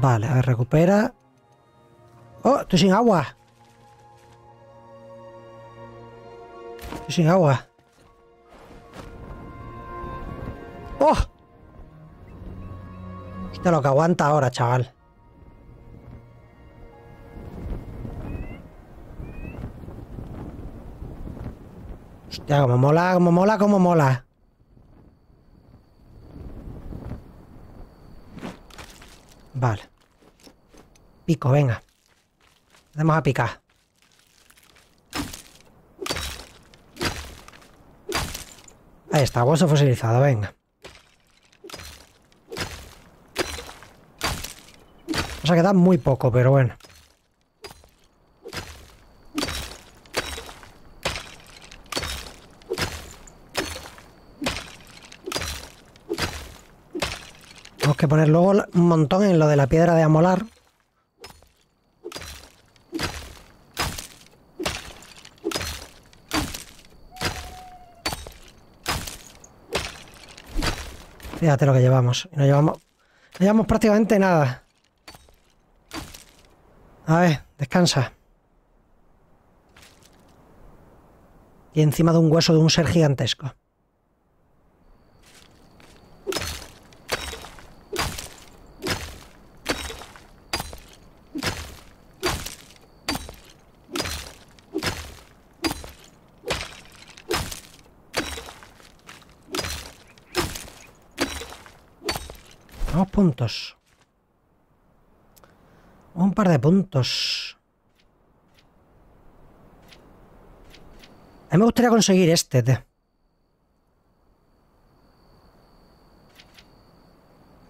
Vale, a ver, recupera. ¡Oh! Estoy sin agua. Estoy sin agua. ¡Oh! Hostia, lo que aguanta ahora, chaval. Hostia, como mola, como mola, como mola. Vale. Pico, venga. Vamos a picar. Ahí está, hueso fosilizado, venga. Nos ha quedado muy poco, pero bueno. Que poner luego un montón en lo de la piedra de amolar. Fíjate lo que llevamos. No llevamos, no llevamos prácticamente nada. A ver, descansa. Y encima de un hueso de un ser gigantesco. Puntos. Un par de puntos. A mí me gustaría conseguir este.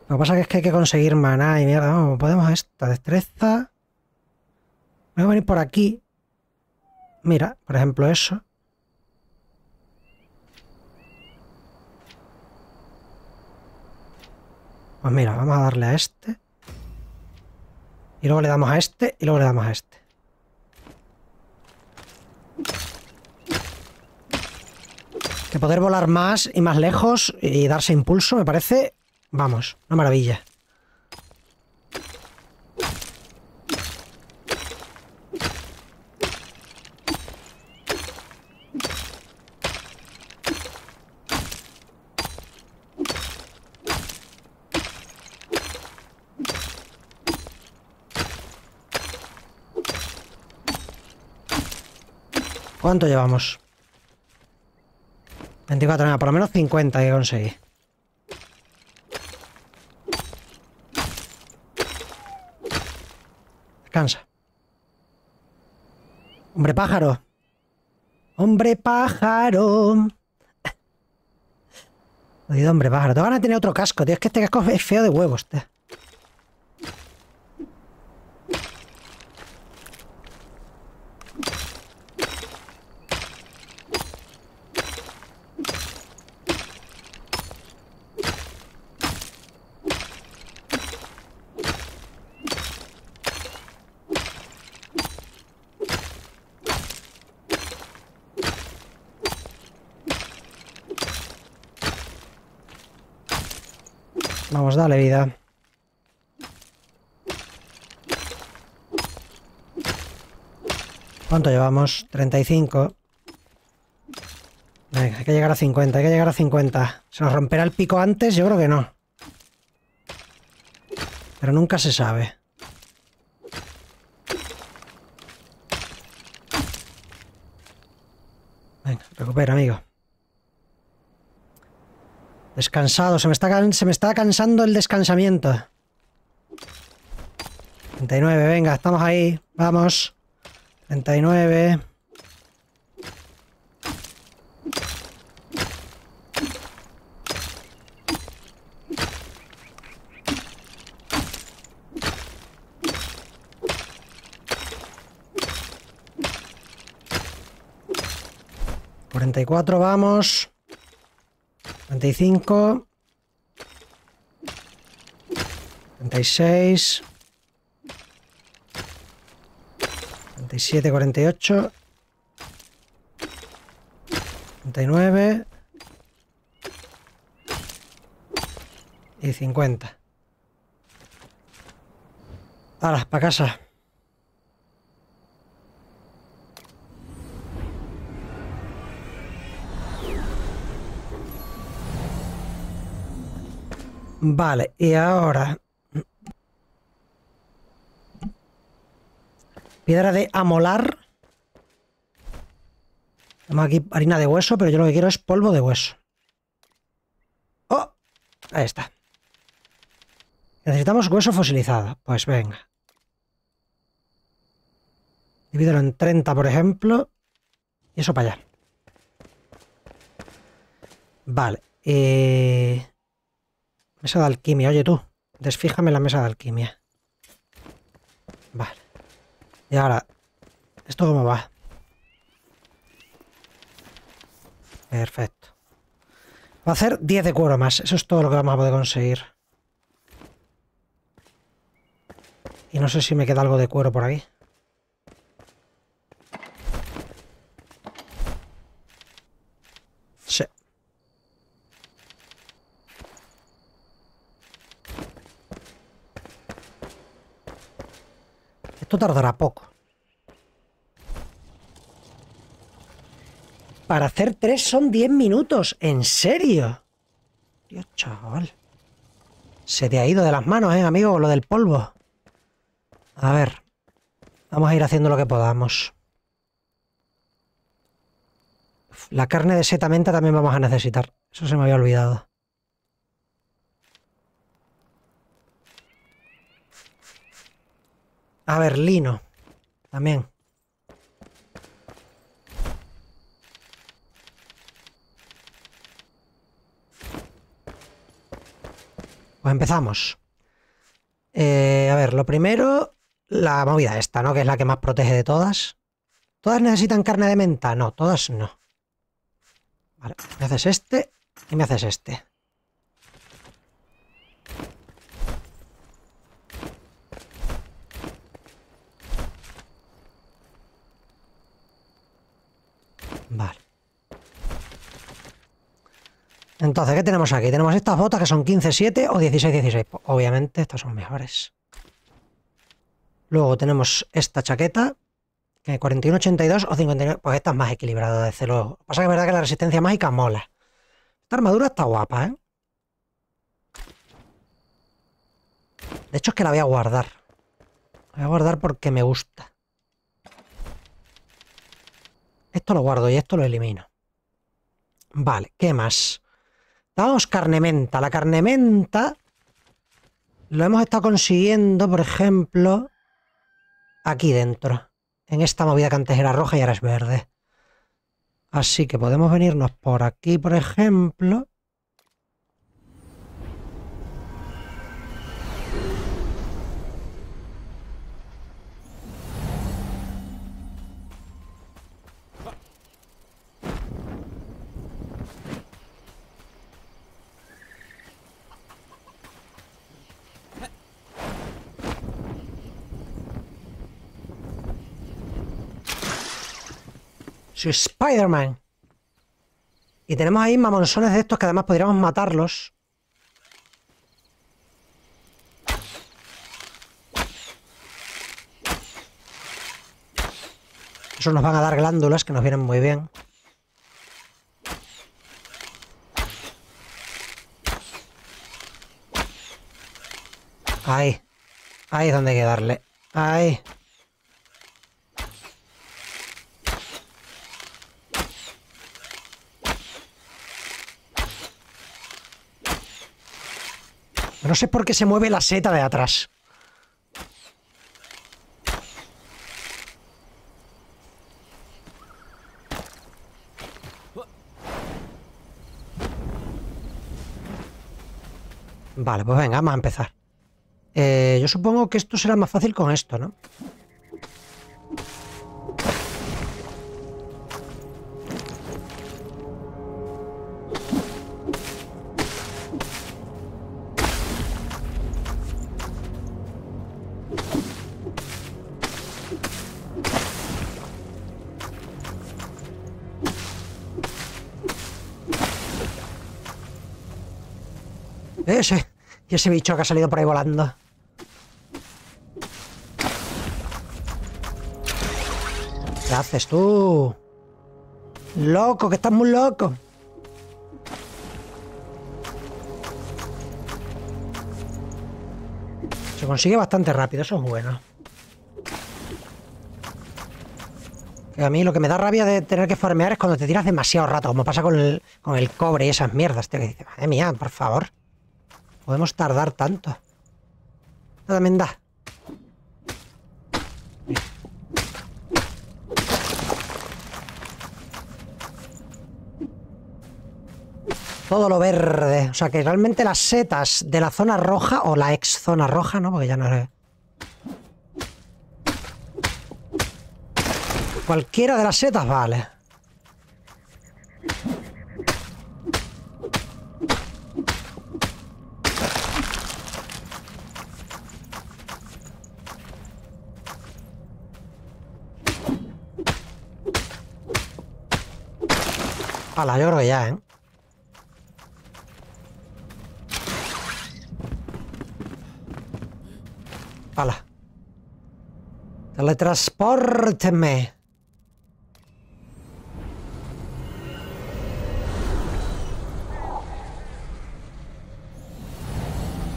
Lo que pasa es que hay que conseguir maná y mierda. Vamos, podemos esta destreza. Voy a venir por aquí. Mira, por ejemplo, eso. Pues mira, vamos a darle a este. Y luego le damos a este y luego le damos a este. Que poder volar más y más lejos y darse impulso me parece, vamos, una maravilla. ¿Cuánto llevamos? 24, nada, por lo menos 50 hay que conseguir. Descansa. Hombre pájaro. Hombre pájaro. Jodido hombre pájaro. Te van a tener otro casco, tío. Es que este casco es feo de huevos, tío. Vamos, dale vida. ¿Cuánto llevamos? 35. Venga, hay que llegar a 50, hay que llegar a 50. ¿Se nos romperá el pico antes? Yo creo que no. Pero nunca se sabe. Venga, recupera, amigo. Descansado, se me está, se me está cansando el descansamiento. 39, venga, estamos ahí. Vamos. 39. Cuarenta y cuatro, vamos. 25. 36. 37, 48. 39. Y 50. Ahora, para casa. Vale, y ahora... Piedra de amolar. Tenemos aquí harina de hueso, pero yo lo que quiero es polvo de hueso. ¡Oh! Ahí está. Necesitamos hueso fosilizado. Pues venga. Divídelo en 30, por ejemplo. Y eso para allá. Vale. Eh... Mesa de alquimia. Oye tú, desfíjame la mesa de alquimia. Vale. Y ahora, ¿esto cómo va? Perfecto. Va a hacer 10 de cuero más. Eso es todo lo que vamos a poder conseguir. Y no sé si me queda algo de cuero por ahí. Sí. Esto tardará poco. Para hacer tres son 10 minutos. ¿En serio? Dios, chaval. Se te ha ido de las manos, ¿eh, amigo? Lo del polvo. A ver. Vamos a ir haciendo lo que podamos. La carne de setamenta también vamos a necesitar. Eso se me había olvidado. A ver, lino. También. Pues empezamos. Eh, a ver, lo primero, la movida esta, ¿no? Que es la que más protege de todas. ¿Todas necesitan carne de menta? No, todas no. Vale, me haces este y me haces este. Vale. Entonces, ¿qué tenemos aquí? Tenemos estas botas que son 15-7 o 16-16. Pues, obviamente, estas son mejores. Luego tenemos esta chaqueta, que 41-82 o 59. Pues esta es más equilibrada, desde luego. Pasa que es verdad que la resistencia mágica mola. Esta armadura está guapa, ¿eh? De hecho, es que la voy a guardar. La voy a guardar porque me gusta. Esto lo guardo y esto lo elimino. Vale, ¿qué más? Damos carnementa. La carnementa lo hemos estado consiguiendo, por ejemplo, aquí dentro. En esta movida que antes era roja y ahora es verde. Así que podemos venirnos por aquí, por ejemplo. Spider-Man. Y tenemos ahí mamonsones de estos que además podríamos matarlos. Eso nos van a dar glándulas que nos vienen muy bien. Ahí. Ahí es donde hay que darle. Ahí. No sé por qué se mueve la seta de atrás. Vale, pues venga, vamos a empezar. Eh, yo supongo que esto será más fácil con esto, ¿no? Ese. Y ese bicho que ha salido por ahí volando. ¿Qué haces tú? Loco, que estás muy loco. Se consigue bastante rápido, eso es bueno. A mí lo que me da rabia de tener que farmear es cuando te tiras demasiado rato, como pasa con el, con el cobre y esas mierdas, tío, que dice, madre mía, por favor. Podemos tardar tanto. También da. Todo lo verde. O sea que realmente las setas de la zona roja o la ex zona roja, ¿no? Porque ya no es... Cualquiera de las setas vale. Hala, yo creo que ya, ¿eh? Hala. Teletransporteme.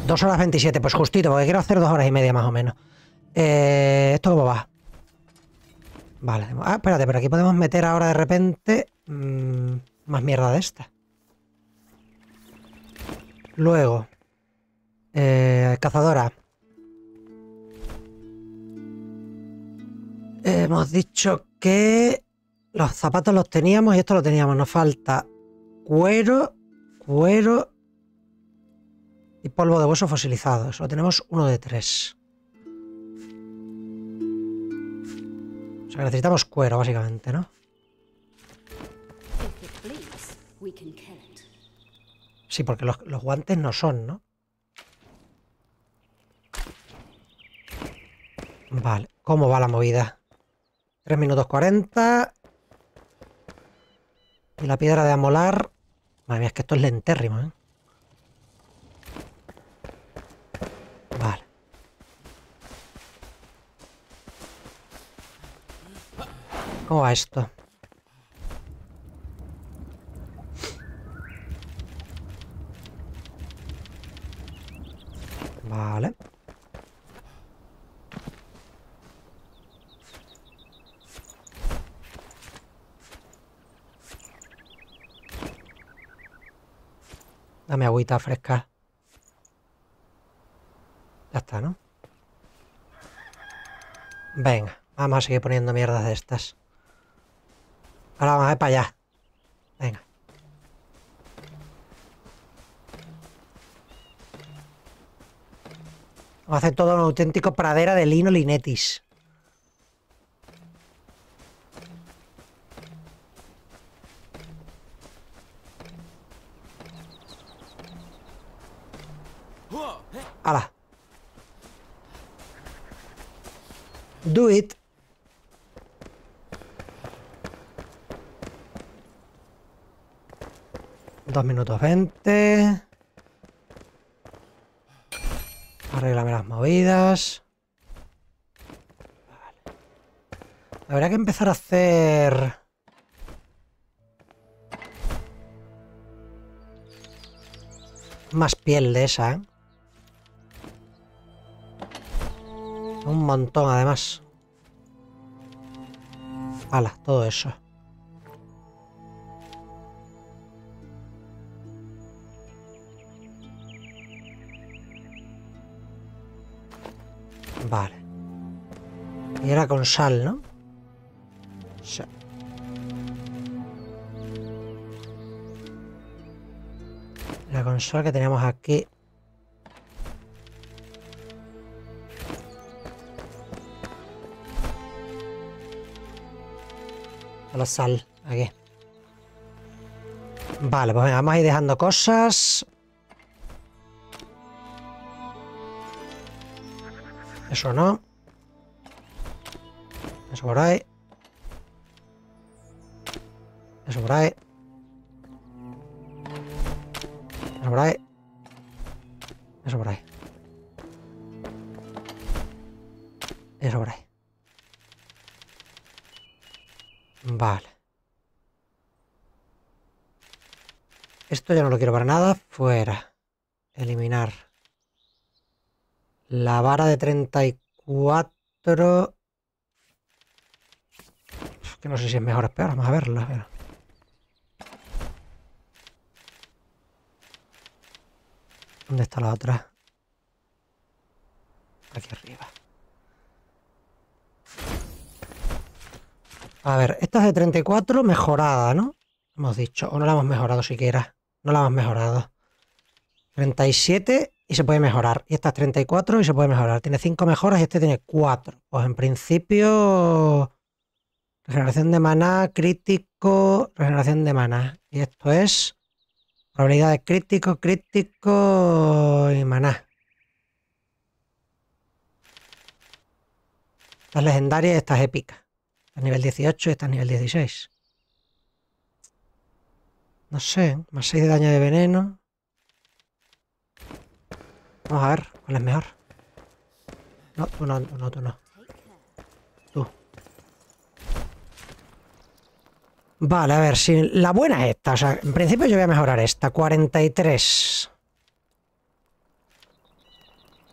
Dos horas 27, pues justito, porque quiero hacer dos horas y media más o menos. Eh, ¿Esto cómo va? Vale. Ah, espérate, pero aquí podemos meter ahora de repente mmm, más mierda de esta. Luego. Eh, cazadora. Hemos dicho que los zapatos los teníamos y esto lo teníamos. Nos falta cuero, cuero y polvo de hueso fosilizado. Eso tenemos uno de tres. O sea, necesitamos cuero, básicamente, ¿no? Sí, porque los, guantes no son, ¿no? Vale, ¿cómo va la movida? 3 minutos 40. Y la piedra de amolar. Madre mía, es que esto es lentérrimo, ¿eh? Vale. ¿Cómo va esto? Vale. Dame agüita fresca. Ya está, ¿no? Venga, vamos a seguir poniendo mierdas de estas. Ahora vamos a ir para allá. Venga. Vamos a hacer todo un auténtico pradera de lino linetis. ¡Hala! Do it. Dos minutos veinte. Arréglame las movidas. Habrá que empezar a hacer... Más piel de esa, ¿eh? Un montón, además. Hala, todo eso. Y era con sal, ¿no? Sí. La consola que tenemos aquí. La sal, aquí. Vale, pues venga, vamos a ir dejando cosas. Eso no. Eso por ahí. Eso por ahí. Eso por ahí. Eso por ahí. Eso por ahí. Vale. Esto ya no lo quiero para nada. Fuera. Eliminar. La vara de 34... No sé si es mejor o peor. Vamos a verla. ¿Dónde está la otra? Aquí arriba. A ver, esta es de 34 mejorada, ¿no? Hemos dicho. O no la hemos mejorado siquiera. No la hemos mejorado. 37 y se puede mejorar. Y esta es 34 y se puede mejorar. Tiene 5 mejoras y este tiene 4. Pues en principio... Regeneración de maná, crítico, regeneración de maná. Y esto es Probabilidad de crítico, crítico y maná. Esta es legendaria y esta es épica. Esta es nivel 18 y esta es nivel 16. No sé, más 6 de daño de veneno. Vamos a ver cuál es mejor. No, tú no, tú no, tú no. Vale, a ver, si la buena es esta. O sea, en principio yo voy a mejorar esta. 43.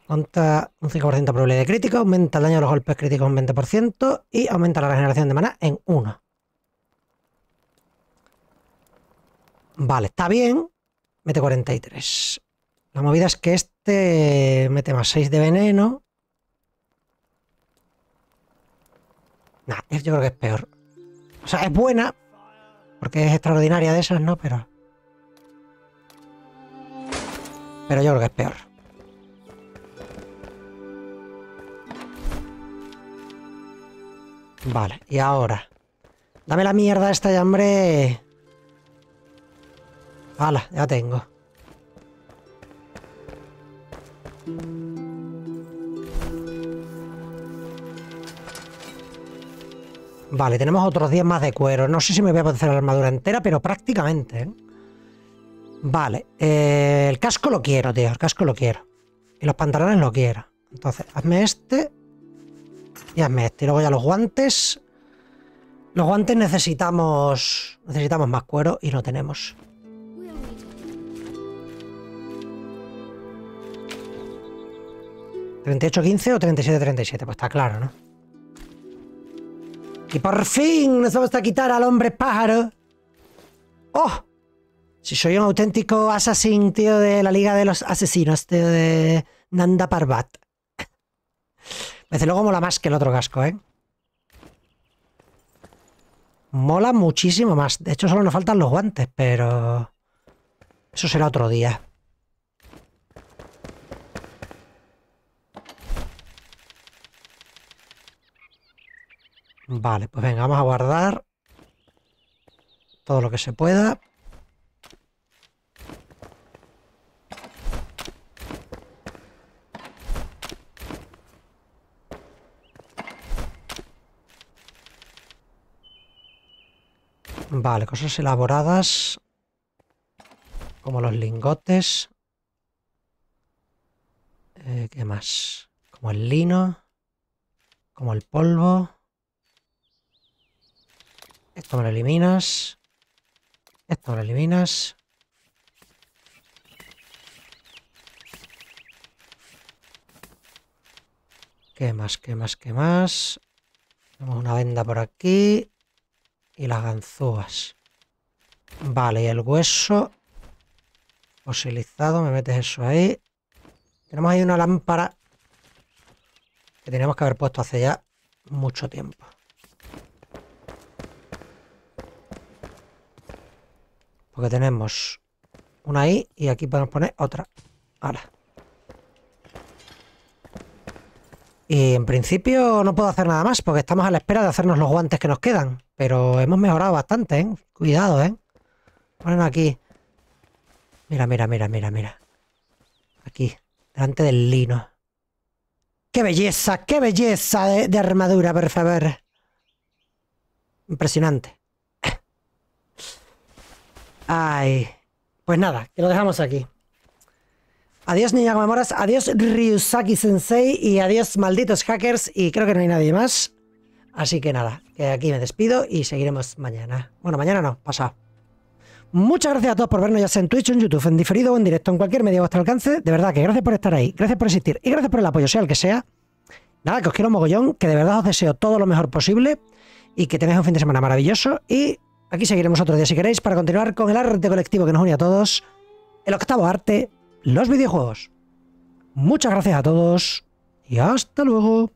Aumenta un 5% de probabilidad de crítico, aumenta el daño de los golpes críticos un 20% y aumenta la regeneración de mana en 1. Vale, está bien. Mete 43. La movida es que este mete más 6 de veneno. Nah, yo creo que es peor. O sea, es buena, porque es extraordinaria de esas, ¿no? Pero... Pero yo creo que es peor. Vale, y ahora... Dame la mierda esta ya, hombre. Hala, ya tengo. Vale, tenemos otros 10 más de cuero. No sé si me voy a poder hacer la armadura entera, pero prácticamente. ¿eh? Vale, eh, el casco lo quiero, tío. El casco lo quiero. Y los pantalones lo quiero. Entonces, hazme este. Y hazme este. Y luego ya los guantes. Los guantes necesitamos... Necesitamos más cuero y no tenemos. ¿38-15 o 37-37? Pues está claro, ¿no? Y por fin nos vamos a quitar al hombre pájaro. ¡Oh! Si soy un auténtico asesino, tío, de la Liga de los Asesinos, tío, de Nanda Parbat. Desde luego mola más que el otro casco, ¿eh? Mola muchísimo más. De hecho, solo nos faltan los guantes, pero... Eso será otro día. Vale, pues venga, vamos a guardar todo lo que se pueda. Vale, cosas elaboradas como los lingotes. Eh, ¿Qué más? Como el lino, como el polvo. Esto me lo eliminas. Esto me lo eliminas. ¿Qué más? ¿Qué más? ¿Qué más? Tenemos una venda por aquí. Y las ganzúas. Vale, y el hueso fosilizado. Me metes eso ahí. Tenemos ahí una lámpara que teníamos que haber puesto hace ya mucho tiempo. Porque tenemos una ahí y aquí podemos poner otra. Ahora. Y en principio no puedo hacer nada más porque estamos a la espera de hacernos los guantes que nos quedan. Pero hemos mejorado bastante, ¿eh? Cuidado, ¿eh? Ponen aquí. Mira, mira, mira, mira, mira. Aquí, delante del lino. ¡Qué belleza! ¡Qué belleza de, de armadura, por favor! Impresionante. Ay, pues nada, que lo dejamos aquí. Adiós, niña Memoras. Adiós, Ryusaki Sensei. Y adiós, malditos hackers. Y creo que no hay nadie más. Así que nada, que aquí me despido y seguiremos mañana. Bueno, mañana no, pasado. Muchas gracias a todos por vernos ya sea en Twitch, en YouTube, en diferido o en directo, en cualquier medio a vuestro alcance. De verdad que gracias por estar ahí, gracias por existir y gracias por el apoyo, sea el que sea. Nada, que os quiero un mogollón, que de verdad os deseo todo lo mejor posible y que tengáis un fin de semana maravilloso. Y aquí seguiremos otro día si queréis para continuar con el arte colectivo que nos une a todos, el octavo arte, los videojuegos. Muchas gracias a todos y hasta luego.